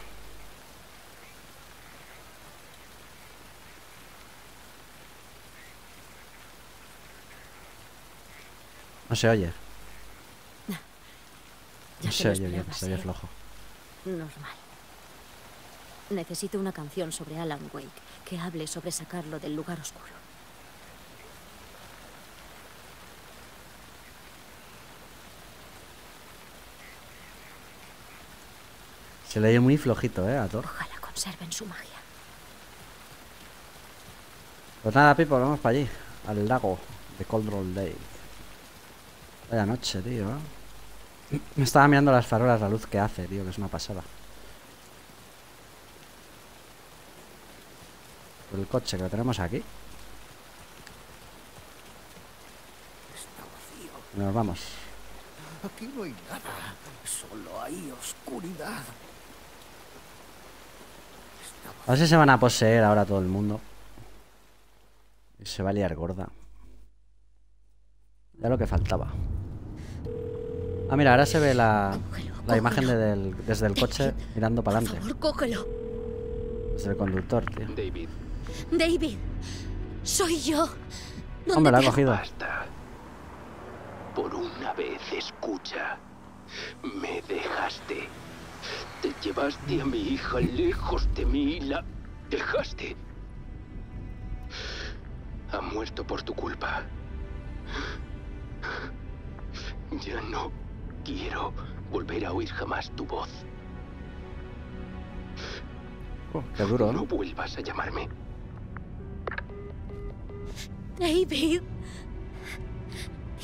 No se oye. Ya No te se oye bien, se oye ¿eh? flojo. Normal. Necesito una canción sobre Alan Wake que hable sobre sacarlo del lugar oscuro. Se le oye muy flojito, ¿eh? A Thor. Ojalá conserven su magia. Pues nada, Pipo, vamos para allí. Al lago de Coldroll Lake. Vaya noche, tío. Me estaba mirando las farolas, la luz que hace, tío, que es una pasada. El coche que lo tenemos aquí. Nos vamos. Aquí no hay nada. Solo hay oscuridad. A ver si se van a poseer ahora todo el mundo. Y se va a liar gorda. Ya lo que faltaba. Ah, mira, ahora se ve la, Cógelo, la imagen de del- desde el coche mirando para Por adelante. favor, cógelo. Desde el conductor, tío. David, David, soy yo. ¿Dónde Hombre, lo ha cogido. basta. Por una vez, escucha. Me dejaste. Te llevaste a mi hija lejos de mí y la dejaste. Ha muerto por tu culpa. Ya no quiero volver a oír jamás tu voz. Oh, qué duro, No ¿no? vuelvas a llamarme. David.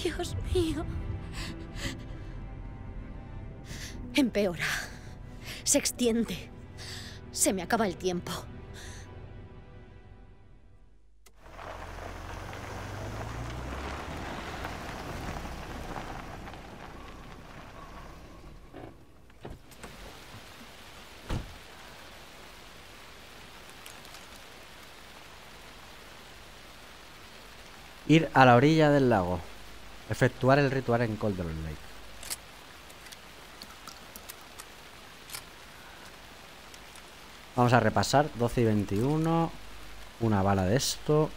Dios mío. Empeora. Se extiende. Se me acaba el tiempo. Ir a la orilla del lago. Efectuar el ritual en Coldroll Lake. Vamos a repasar. 12 y 21. Una bala de esto.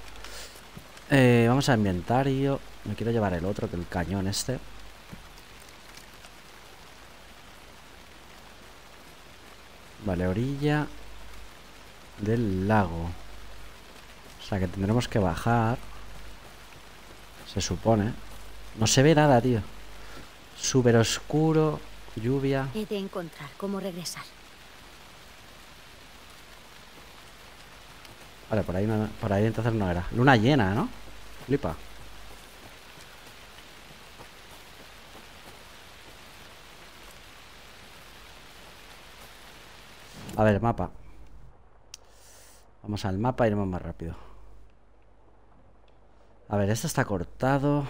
Eh, vamos a inventario. Me quiero llevar el otro, que el cañón este. Vale, orilla del lago. O sea que tendremos que bajar. Se supone. No se ve nada, tío. Súper oscuro. Lluvia. He de encontrar cómo regresar. Vale, por ahí, no- por ahí entonces no era. Luna llena, ¿no? Flipa. A ver, mapa. Vamos al mapa y iremos más rápido. A ver, este está cortado.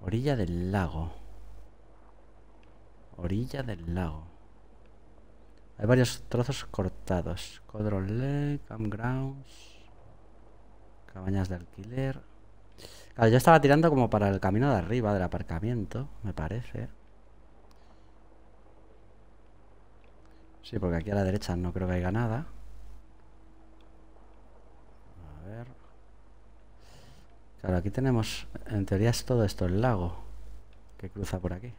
Orilla del lago. Orilla del lago. Hay varios trozos cortados. Codron Lake, Campgrounds. Cabañas de alquiler. Claro, yo estaba tirando como para el camino de arriba del aparcamiento, me parece. Sí, porque aquí a la derecha no creo que haya nada. A ver. Claro, aquí tenemos, en teoría es todo esto el lago que cruza por aquí.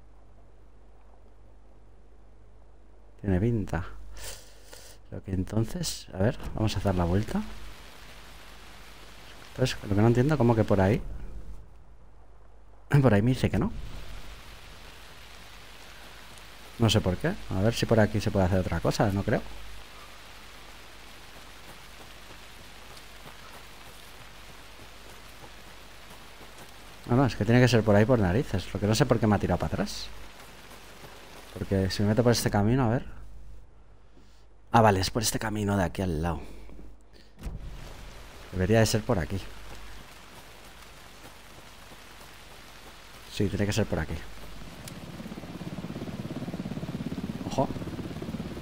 Tiene pinta. Lo que entonces, a ver, vamos a hacer la vuelta. Entonces, lo que no entiendo, como que por ahí. Por ahí me dice que no. No sé por qué. A ver si por aquí se puede hacer otra cosa, no creo. No, no, es que tiene que ser por ahí por narices. Lo que no sé por qué me ha tirado para atrás. Porque si me meto por este camino, a ver. Ah, vale, es por este camino de aquí al lado. Debería de ser por aquí. Sí, tiene que ser por aquí. Ojo.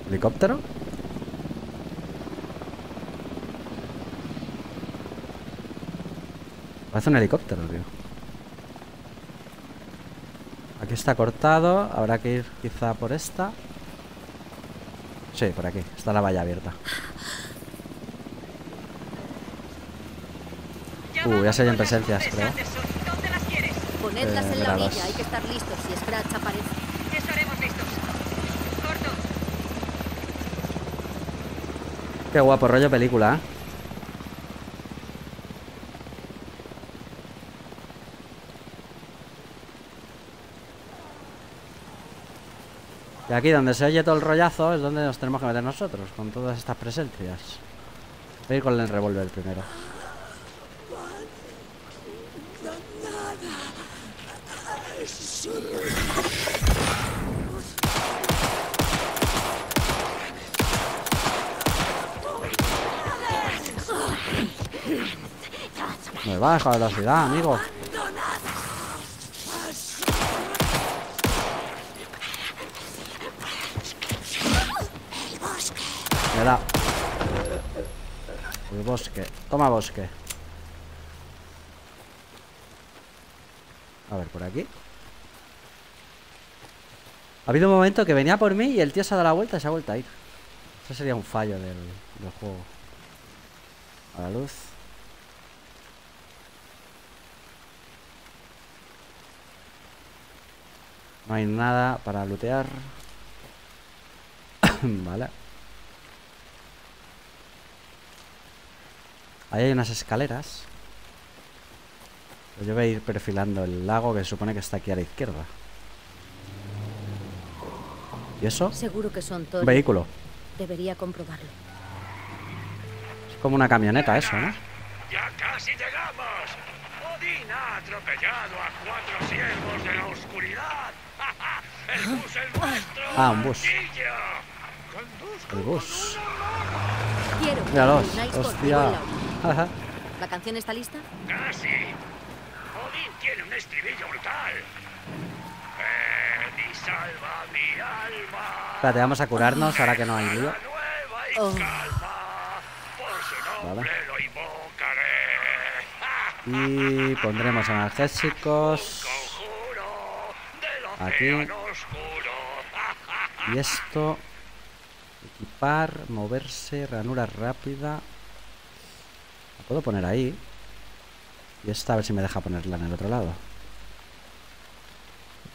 ¿Helicóptero? Parece un helicóptero, tío. Aquí está cortado. Habrá que ir quizá por esta. Sí, por aquí. Está la valla abierta. Uh, ya se oyen presencias, creo. Ponedlas Eh, en la orilla, hay que estar listos si Scratch aparece. Estaremos listos. Corto. Qué guapo, rollo película, ¿eh? Aquí donde se oye todo el rollazo es donde nos tenemos que meter nosotros, con todas estas presencias. Voy a ir con el revólver primero. Me baja velocidad, amigo. Me da. El bosque. Toma bosque. A ver, por aquí. Ha habido un momento que venía por mí y el tío se ha dado la vuelta y se ha vuelto a ir. Eso sería un fallo del, del juego. A la luz. No hay nada para lootear. vale. Ahí hay unas escaleras. Pues yo voy a ir perfilando el lago que se supone que está aquí a la izquierda. ¿Y eso? Seguro que son Un toros. vehículo. Debería comprobarlo. Es como una camioneta eso, ¿no? ¡Ya casi llegamos! Odín ha atropellado a cuatro siervos de la oscuridad. ¡El bus es nuestro! Ah, un bus. El bus. Quiero que Míralos. Hostia. La orilla. Ajá. ¿La canción está lista? ¡Casi! Odín tiene un estribillo brutal. Ven y salva mi alma. Espérate, vamos a curarnos ahora que no hay lío. Oh. Vale. Y pondremos analgésicos. Aquí. Y esto. Equipar, moverse, ranura rápida. Puedo poner ahí. Y esta a ver si me deja ponerla en el otro lado.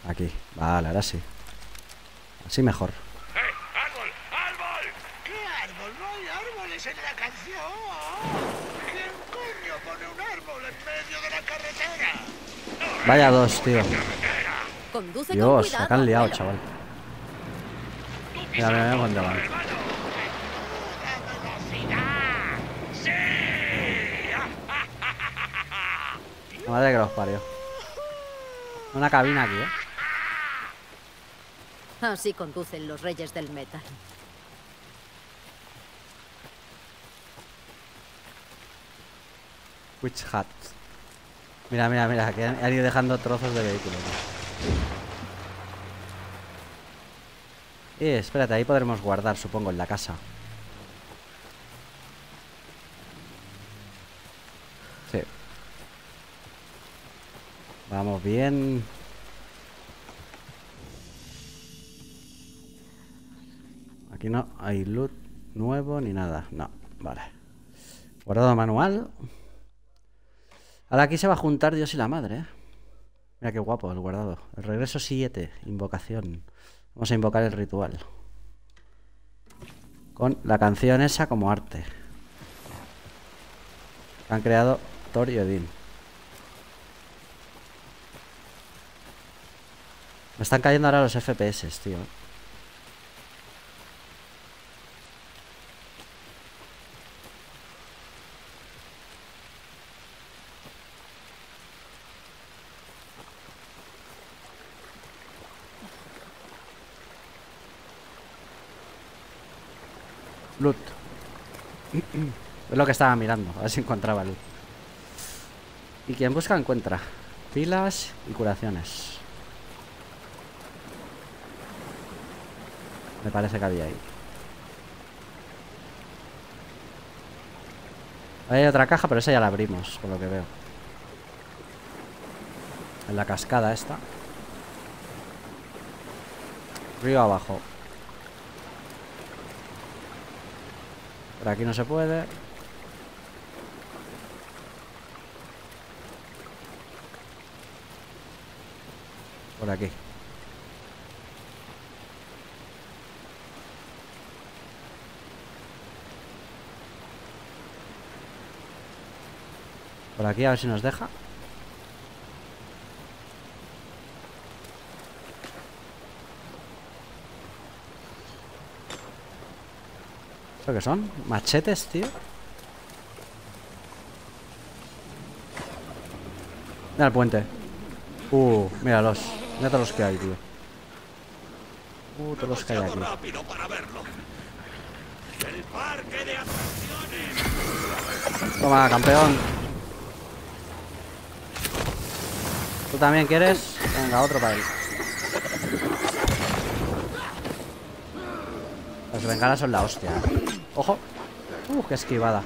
Aquí. Vale, ahora sí. Así mejor. ¡Eh! ¡Árbol! ¡Árbol! ¿Qué árbol? No hay árboles en la canción. ¿Quién coño pone un árbol en medio de la carretera? Vaya dos, tío. Conduce con Dios, cuidado. acá han liado, chaval. Mira, mira, mira dónde van. ¡Velocidad! ¡Sí! La madre que los parió. Una cabina aquí, ¿eh? Así conducen los reyes del metal. Witch Hat. Mira, mira, mira, que han, han ido dejando trozos de vehículos. Eh, espérate, ahí podremos guardar, supongo, en la casa. Vamos bien. Aquí no hay loot nuevo ni nada. No, vale. Guardado manual. Ahora aquí se va a juntar Dios y la madre, ¿eh? Mira qué guapo el guardado. El regreso 7, invocación. Vamos a invocar el ritual. Con la canción esa como arte. Han creado Thor y Odín. Me están cayendo ahora los FPS, tío. Loot. Es lo que estaba mirando, a ver si encontraba loot. Y quien busca encuentra. Pilas y curaciones. Me parece que había ahí. Hay otra caja, pero esa ya la abrimos, por lo que veo. En la cascada esta. Río abajo. Por aquí no se puede. Por aquí. Por aquí a ver si nos deja. ¿Esto qué son? ¿Machetes, tío? Mira el puente. Uh, míralos. Mira todos los que hay, tío. Uh, todos los que hay aquí. Toma, campeón. ¿Tú también quieres? Venga, otro para él. Las bengalas son la hostia. ¡Ojo! ¡Uh, qué esquivada!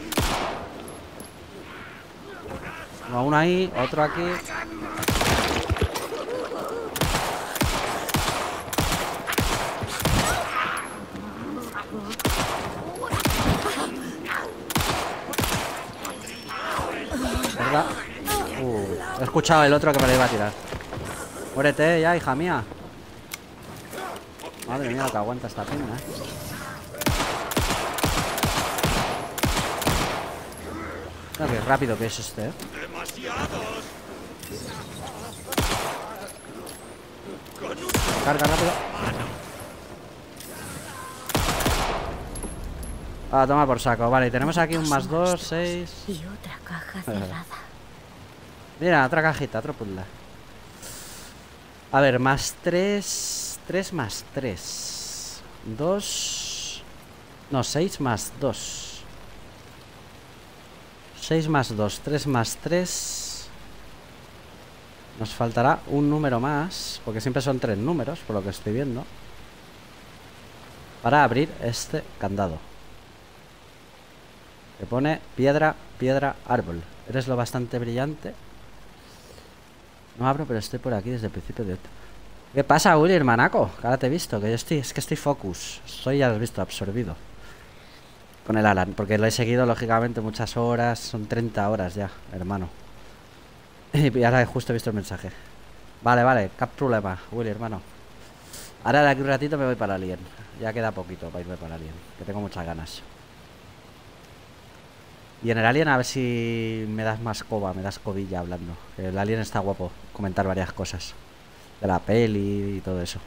Uno uno ahí, otro aquí. escuchado el otro que me lo iba a tirar. Muérete eh, ya, hija mía. Madre mía, lo que aguanta esta pena, eh. Mira qué rápido que es este. Eh. Carga rápido. Ah, toma por saco. Vale, tenemos aquí un más 2, 6. Mira, otra cajita, otro puzzle. A ver, más 3. 3 más 3. 2. No, 6 más 2. 6 más 2. 3 más 3. Nos faltará un número más. Porque siempre son tres números, por lo que estoy viendo. Para abrir este candado. Que pone piedra, piedra, árbol. Eres lo bastante brillante. No abro, pero estoy por aquí desde el principio de... ¿Qué pasa, Willy, hermanaco? Ahora te he visto, que yo estoy... Es que estoy focus. Soy, ya lo has visto, absorbido. Con el Alan, porque lo he seguido, lógicamente, muchas horas. Son 30 horas ya, hermano. Y ahora justo he visto el mensaje. Vale, vale, cap problema, Willy, hermano. Ahora de aquí un ratito me voy para Alien. Ya queda poquito para irme para Alien, que tengo muchas ganas. Y en el Alien a ver si me das más coba, me das cobilla hablando. El Alien está guapo, comentar varias cosas. De la peli y todo eso.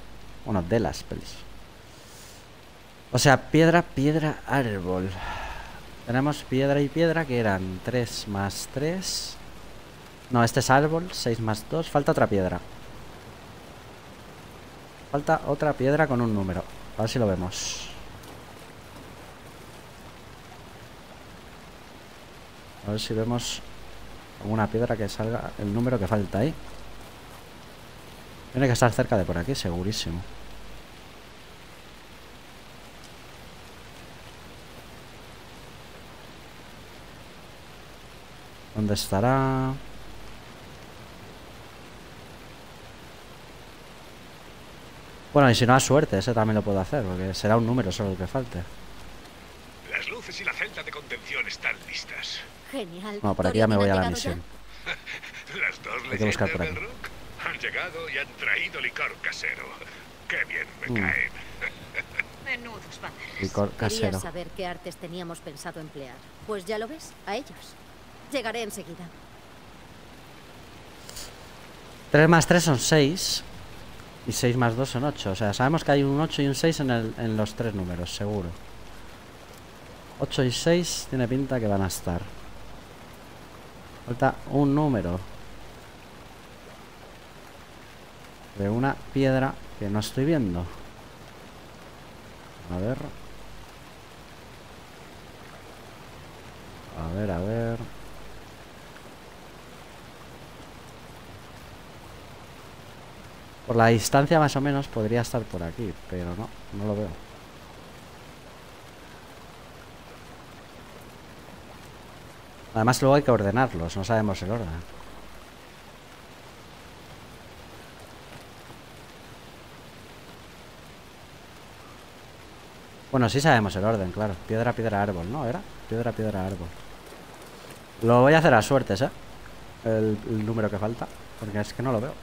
Bueno, de las pelis. O sea, piedra, piedra, árbol. Tenemos piedra y piedra que eran 3 más 3. No, este es árbol, 6 más 2. Falta otra piedra. Falta otra piedra con un número. A ver si lo vemos. A ver si vemos alguna piedra que salga el número que falta ahí. Tiene que estar cerca de por aquí, segurísimo. ¿Dónde estará? Bueno, y si no a suerte, ese también lo puedo hacer, porque será un número solo el que falte. Las luces y la celda de contención están listas. Genial. No, por aquí ya me voy a la ¿Dorian ha llegado misión. Las dos Hay que buscar por aquí. rock han llegado y han traído licor casero. Qué bien me Mm. caen. Menudos banderas. Licor casero. Quería saber qué artes teníamos pensado emplear. Pues ya lo ves, a ellos. Llegaré enseguida. 3 más 3 son 6. Y 6 más 2 son 8. O sea, sabemos que hay un 8 y un 6 en, el- en los tres números, seguro. 8 y 6 tiene pinta que van a estar. Falta un número. De una piedra que no estoy viendo. A ver. A ver, a ver. Por la distancia más o menos podría estar por aquí, pero no, no lo veo. Además luego hay que ordenarlos, no sabemos el orden. Bueno, sí sabemos el orden, claro. Piedra, piedra, árbol, ¿no? ¿Era? Piedra, piedra, árbol. Lo voy a hacer a suertes, ¿eh? El, el número que falta. Porque es que no lo veo.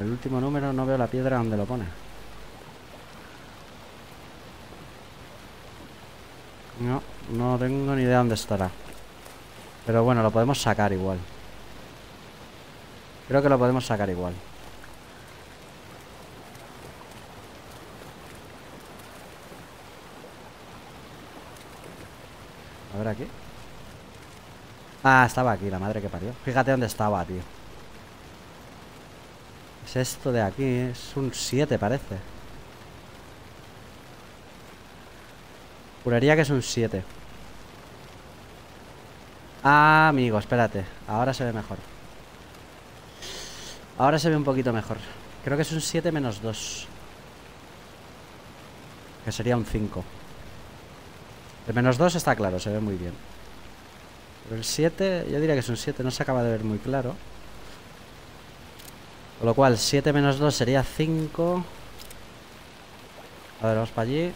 El último número no veo la piedra donde lo pone. No, no tengo ni idea dónde estará. Pero bueno, lo podemos sacar igual. Creo que lo podemos sacar igual. A ver aquí. Ah, estaba aquí, la madre que parió. Fíjate dónde estaba, tío. Es esto de aquí, es un 7 parece. Juraría que es un 7. Ah, amigo, espérate. Ahora se ve mejor. Ahora se ve un poquito mejor. Creo que es un 7 menos 2. Que sería un 5. El menos 2 está claro, se ve muy bien. Pero el 7, yo diría que es un 7, no se acaba de ver muy claro. Con lo cual, 7 menos 2 sería 5. A ver, vamos para allí.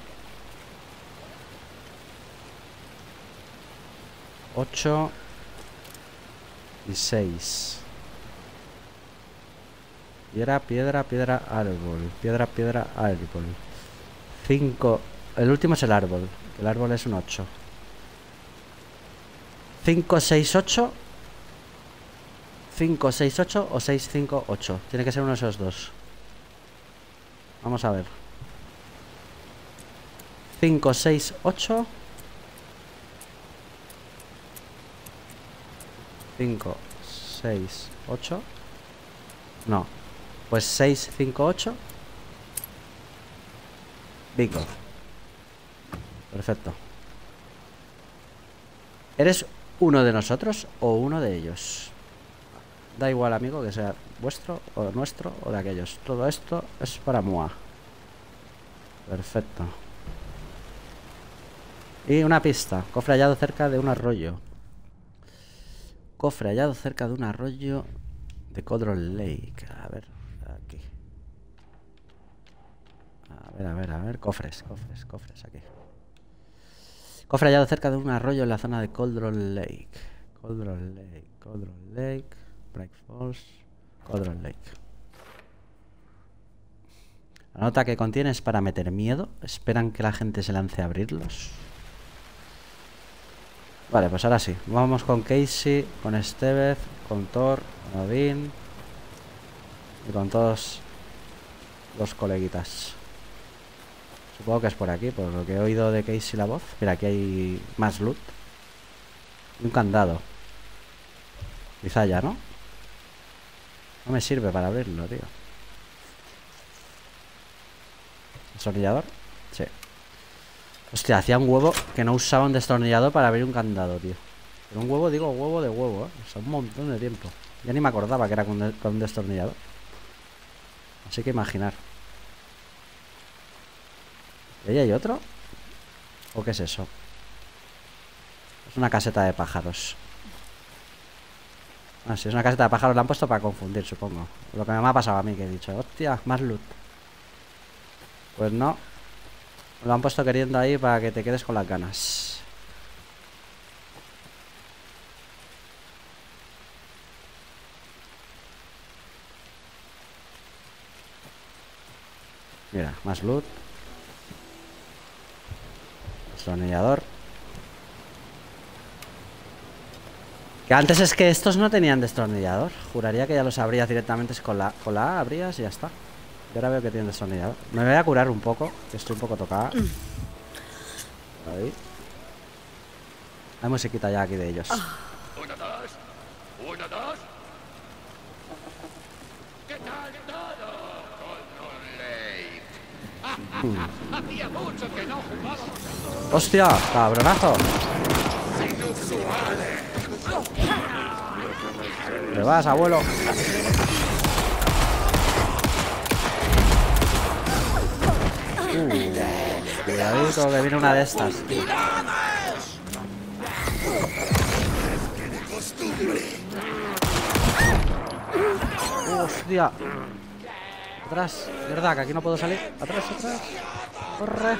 8 y 6. Piedra, piedra, piedra, árbol. Piedra, piedra, árbol. 5. El último es el árbol. El árbol es un 8. 5, 6, 8. 5, 6, 8 o 6, 5, 8. Tiene que ser uno de esos dos. Vamos a ver. 5, 6, 8. 5, 6, 8. No. Pues 6, 5, 8. Bingo. Perfecto. ¿Eres uno de nosotros o uno de ellos? Da igual, amigo, que sea vuestro o nuestro o de aquellos. Todo esto es para Mua. Perfecto. Y una pista. Cofre hallado cerca de un arroyo. Cofre hallado cerca de un arroyo de Codron Lake. A ver, aquí. A ver, a ver, a ver. Cofres, cofres, cofres, aquí. Cofre hallado cerca de un arroyo en la zona de Coldron Lake. Coldron Lake, Coldron Lake, Bright Falls, Coldron Lake. La nota que contiene es para meter miedo. Esperan que la gente se lance a abrirlos. Vale, pues ahora sí. Vamos con Casey, con Estevez, con Thor, con Odin y con todos los coleguitas. Supongo que es por aquí, por lo que he oído de Casey la voz. Mira, aquí hay más loot. Y un candado. Quizá ya, ¿no? No me sirve para abrirlo, tío. ¿Destornillador? Hostia, hacía un huevo que no usaba un destornillador para abrir un candado, tío. Pero un huevo, digo huevo de huevo, ¿eh? O un montón de tiempo. Ya ni me acordaba que era con, con un destornillador. Así que imaginar. ¿Y ahí hay otro? ¿O qué es eso? Es una caseta de pájaros. Ah, sí, es una caseta de pájaros. La han puesto para confundir, supongo. Lo que me ha pasado a mí, que he dicho, hostia, más loot. Pues no. Lo han puesto queriendo ahí para que te quedes con las ganas. Mira, más loot. Destornillador. Que antes es que estos no tenían destornillador. Juraría que ya los abrías directamente con la, con la A, abrías y ya está. Y ahora veo que tienen destornillador. Me voy a curar un poco, que estoy un poco tocada. Ahí. Hay musiquita ya aquí de ellos. Uno, dos. Uno, dos. ¿Qué tal todo, Control Lake? Hacía mucho que no jugábamos. ¡Hostia! ¡Cabronazo! ¿Te vas, abuelo? Cuidadito que viene una de estas. tío. ¡Hostia! Atrás, ¿verdad? Que aquí no puedo salir. Atrás, atrás. Corre.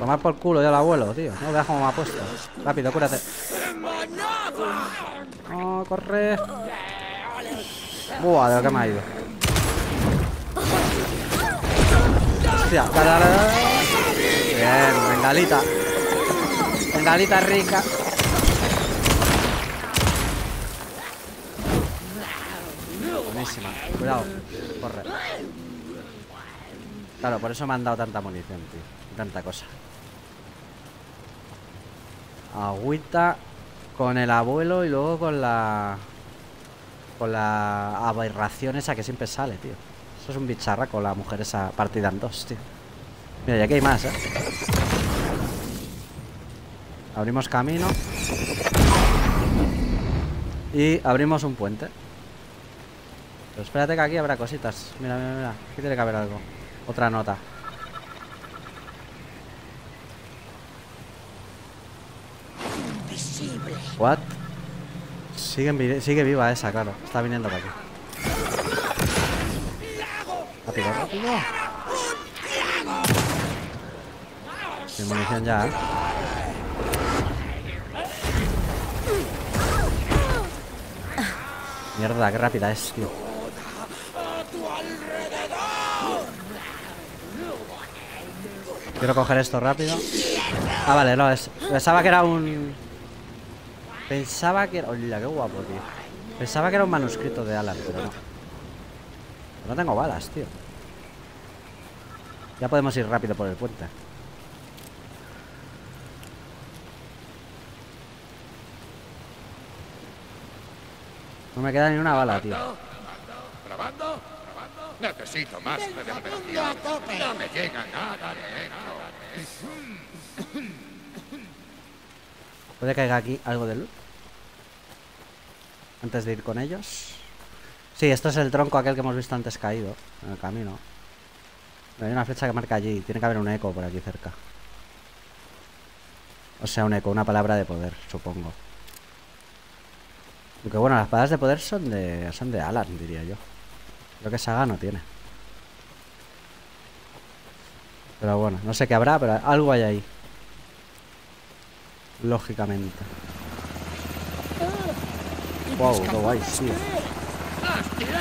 Tomar por culo ya el abuelo, tío. No veas cómo me ha puesto. Rápido, cúrate. No, corre. Buah, de lo que me ha ido. Hostia. Bien, bengalita. Bengalita rica. Buenísima. Cuidado. Corre. Claro, por eso me han dado tanta munición, tío. Tanta cosa. Agüita con el abuelo y luego con la... Con la aberración esa que siempre sale, tío. Eso es un bicharraco, la mujer esa partida en dos, tío. Mira, y aquí hay más, ¿eh? Abrimos camino. Y abrimos un puente. Pero espérate que aquí habrá cositas. Mira, mira, mira. Aquí tiene que haber algo. Otra nota. What? Sigue, vi- sigue viva esa, claro. Está viniendo para aquí. Rápido, rápido. Sin munición ya, ¿eh? Mierda, qué rápida es, tío. Quiero coger esto rápido. Ah, vale, no, es... Pensaba que era un... Pensaba que era... Hola, qué guapo, tío. Pensaba que era un manuscrito de Alan, pero no. No tengo balas, tío. Ya podemos ir rápido por el puente. No me queda ni una bala, tío. ¿Probando? ¿Probando? Necesito más. No me llega nada de esto. Puede que haya aquí algo de luz. Antes de ir con ellos. Sí, esto es el tronco aquel que hemos visto antes caído en el camino. Hay una flecha que marca allí. Tiene que haber un eco por aquí cerca. O sea, un eco, una palabra de poder, supongo. Aunque bueno, las palabras de poder son de son de Alan, diría yo. Creo que Saga no tiene. Pero bueno, no sé qué habrá, pero algo hay ahí. Lógicamente. Wow, qué guay, sí. ¡Las tiré!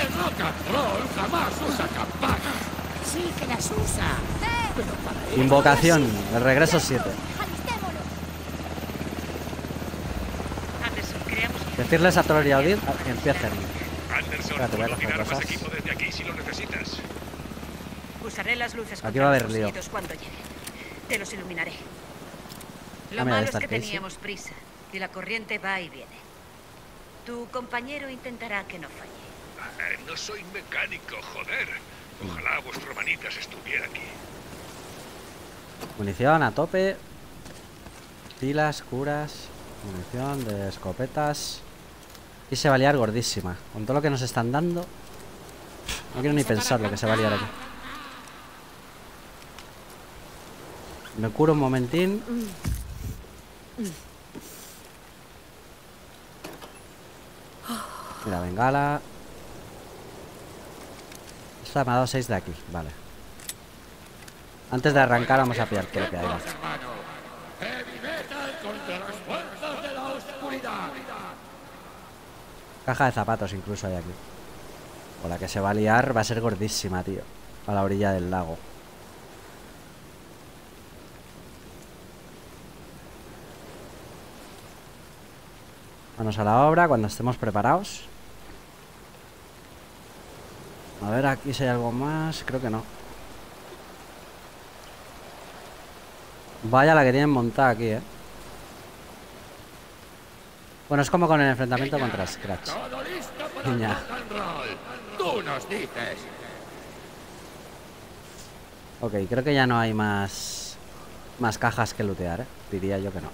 El rock and roll jamás usa campanas. Sí que las usa. Invocación, el regreso 7. Anderson, creamos que Decirles a Troll y a Odin que empiecen. Anderson, Espérate, voy a coger cosas. equipo desde aquí si lo necesitas. usaré las luces Aquí va a haber lío. cuando. Te los iluminaré. Lo Ah, mira, malo es que teníamos prisa y la corriente va y viene. Tu compañero intentará que no falle. Eh, no soy mecánico, joder. Ojalá vuestro manitas estuviera aquí. Munición a tope. Pilas, curas. Munición de escopetas. Y se va a liar gordísima. Con todo lo que nos están dando. No quiero ni pensar lo que se va a liar aquí. Me curo un momentín. Mira, bengala. Esta me ha dado 6 de aquí, vale. Antes de arrancar vamos a pillar lo que hay. la. Caja de zapatos incluso hay aquí. O la que se va a liar va a ser gordísima, tío. A la orilla del lago. Manos a la obra cuando estemos preparados. A ver, aquí si hay algo más. Creo que no. Vaya la que tienen montada aquí, eh. Bueno, es como con el enfrentamiento contra Scratch. Todo listo para Niña. Tú nos dices. Ok, creo que ya no hay más más cajas que lootear, ¿eh? Diría yo que no.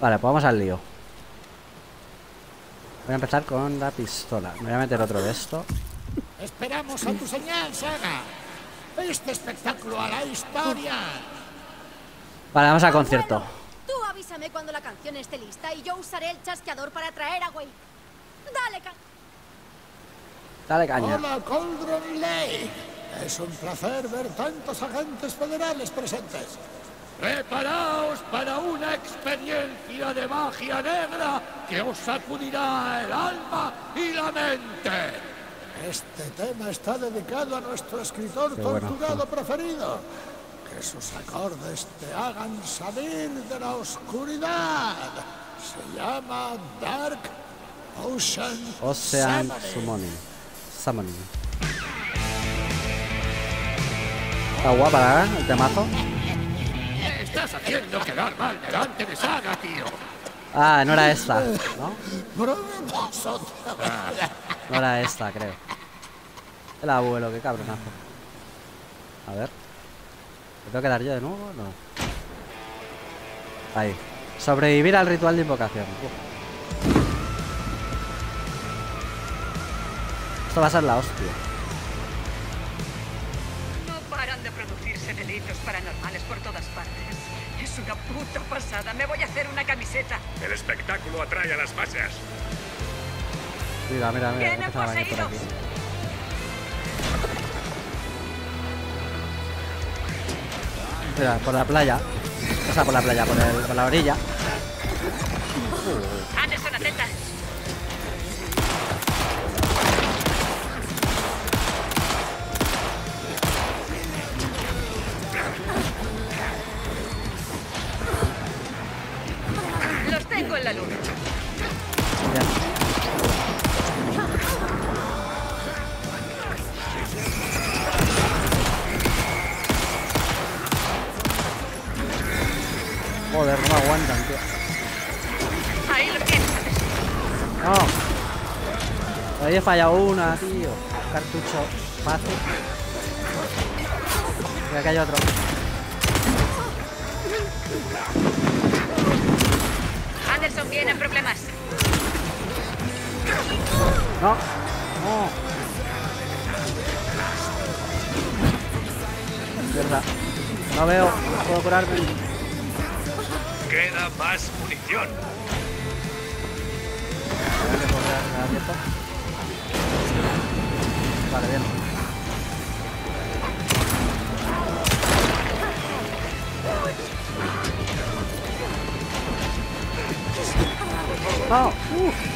Vale, pues vamos al lío. Voy a empezar con la pistola. Me voy a meter otro de esto. Esperamos a tu señal, Saga. Este espectáculo a la historia. Vale, vamos al concierto. Tú avísame cuando la canción esté lista y yo usaré el chasqueador para traer a Wade. Dale, ca- Dale caña. Hola, Cauldron Lake. Es un placer ver tantos agentes federales presentes. Preparaos para una experiencia de magia negra que os sacudirá el alma y la mente. Este tema está dedicado a nuestro escritor Qué torturado preferido. Que sus acordes te hagan salir de la oscuridad. Se llama Dark Ocean, Ocean Summoning. Summoning. Está guapa, ¿verdad? El temazo. Estás haciendo quedar mal delante de Saga, tío. Ah, no era esta, ¿no? Vez. No era esta, creo. El abuelo, qué cabronazo. A ver. ¿Me tengo que dar yo de nuevo? No. Ahí. Sobrevivir al ritual de invocación. Uf. Esto va a ser la hostia. No paran de producirse delitos todas partes. Es una puta pasada. Me voy a hacer una camiseta. El espectáculo atrae a las masas. Mira, mira, mira. Vienen poseídos. Mira, por la playa. O sea, por la playa, por, el- por la orilla. Anderson, atenta. En la luna. Bien. Joder, no me aguantan, tío. Ahí lo tienes. No. Ahí he fallado una, tío. Cartucho fácil. Mira que hay otro. Vienen problemas. No. No. Mierda. No veo. No puedo curarme. Queda más munición. Vale, bien. ¡No!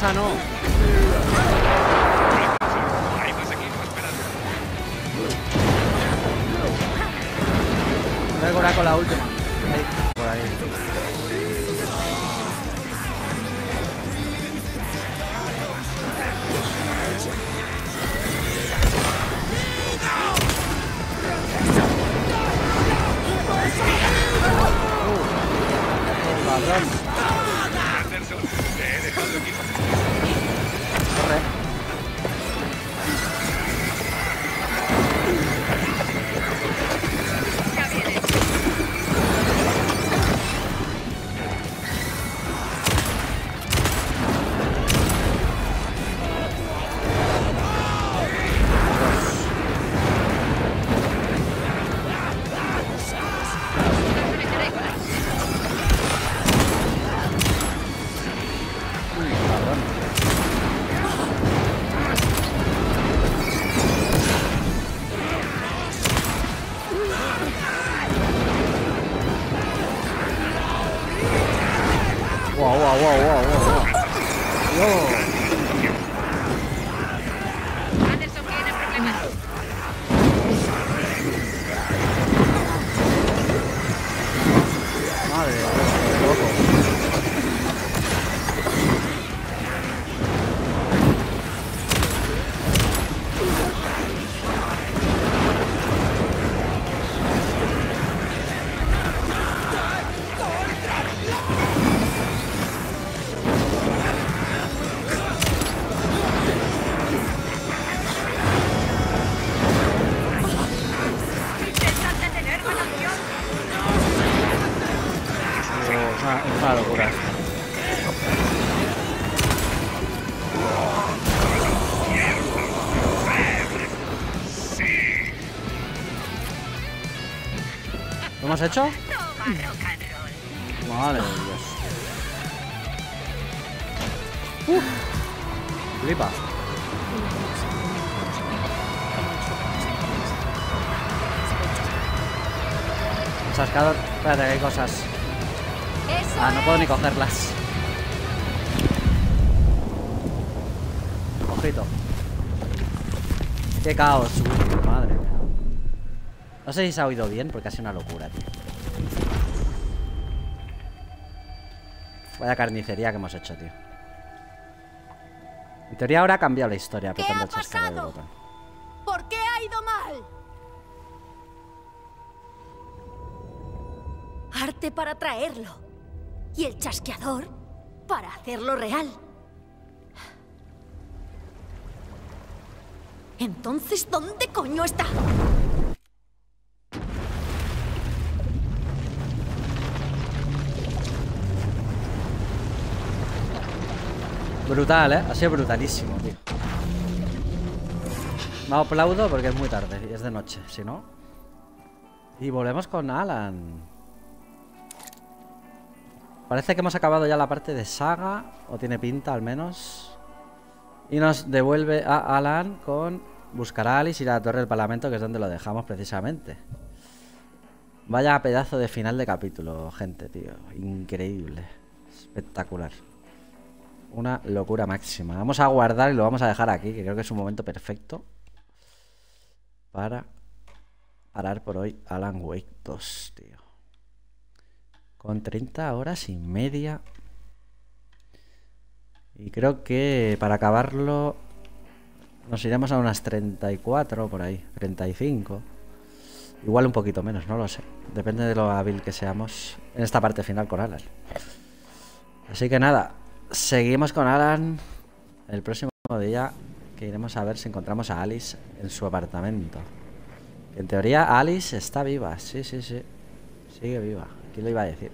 Dos. No. Voy con la última. Hemos hecho? Madre de Dios. Uf. Flipa. Un Sascador. Espérate, que hay cosas. Ah, no puedo ni cogerlas. Ojito. Qué caos, uy, madre. No sé si se ha oído bien porque ha sido una locura, tío. Vaya carnicería que hemos hecho, tío. En teoría ahora ha cambiado la historia ¿Qué apretando el del botón. ¿Por qué ha ido mal? Arte para traerlo. Y el chasqueador para hacerlo real. Entonces, ¿dónde coño está? Brutal, ¿eh? Ha sido brutalísimo, tío. Me aplaudo porque es muy tarde y es de noche, si no. Y volvemos con Alan. Parece que hemos acabado ya la parte de saga, o tiene pinta al menos. Y nos devuelve a Alan con buscar a Alice y a la Torre del Parlamento, que es donde lo dejamos precisamente. Vaya pedazo de final de capítulo, gente, tío. Increíble. Espectacular. Una locura máxima. Vamos a guardar y lo vamos a dejar aquí, que creo que es un momento perfecto para parar por hoy Alan Wake 2, tío. Con 30 horas y media. Y creo que para acabarlo nos iremos a unas 34 por ahí, 35. Igual un poquito menos, no lo sé. Depende de lo hábil que seamos en esta parte final con Alan. Así que nada, seguimos con Alan el próximo día que iremos a ver si encontramos a Alice en su apartamento. En teoría Alice está viva, sí, sí, sí. Sigue viva. ¿Quién lo iba a decir?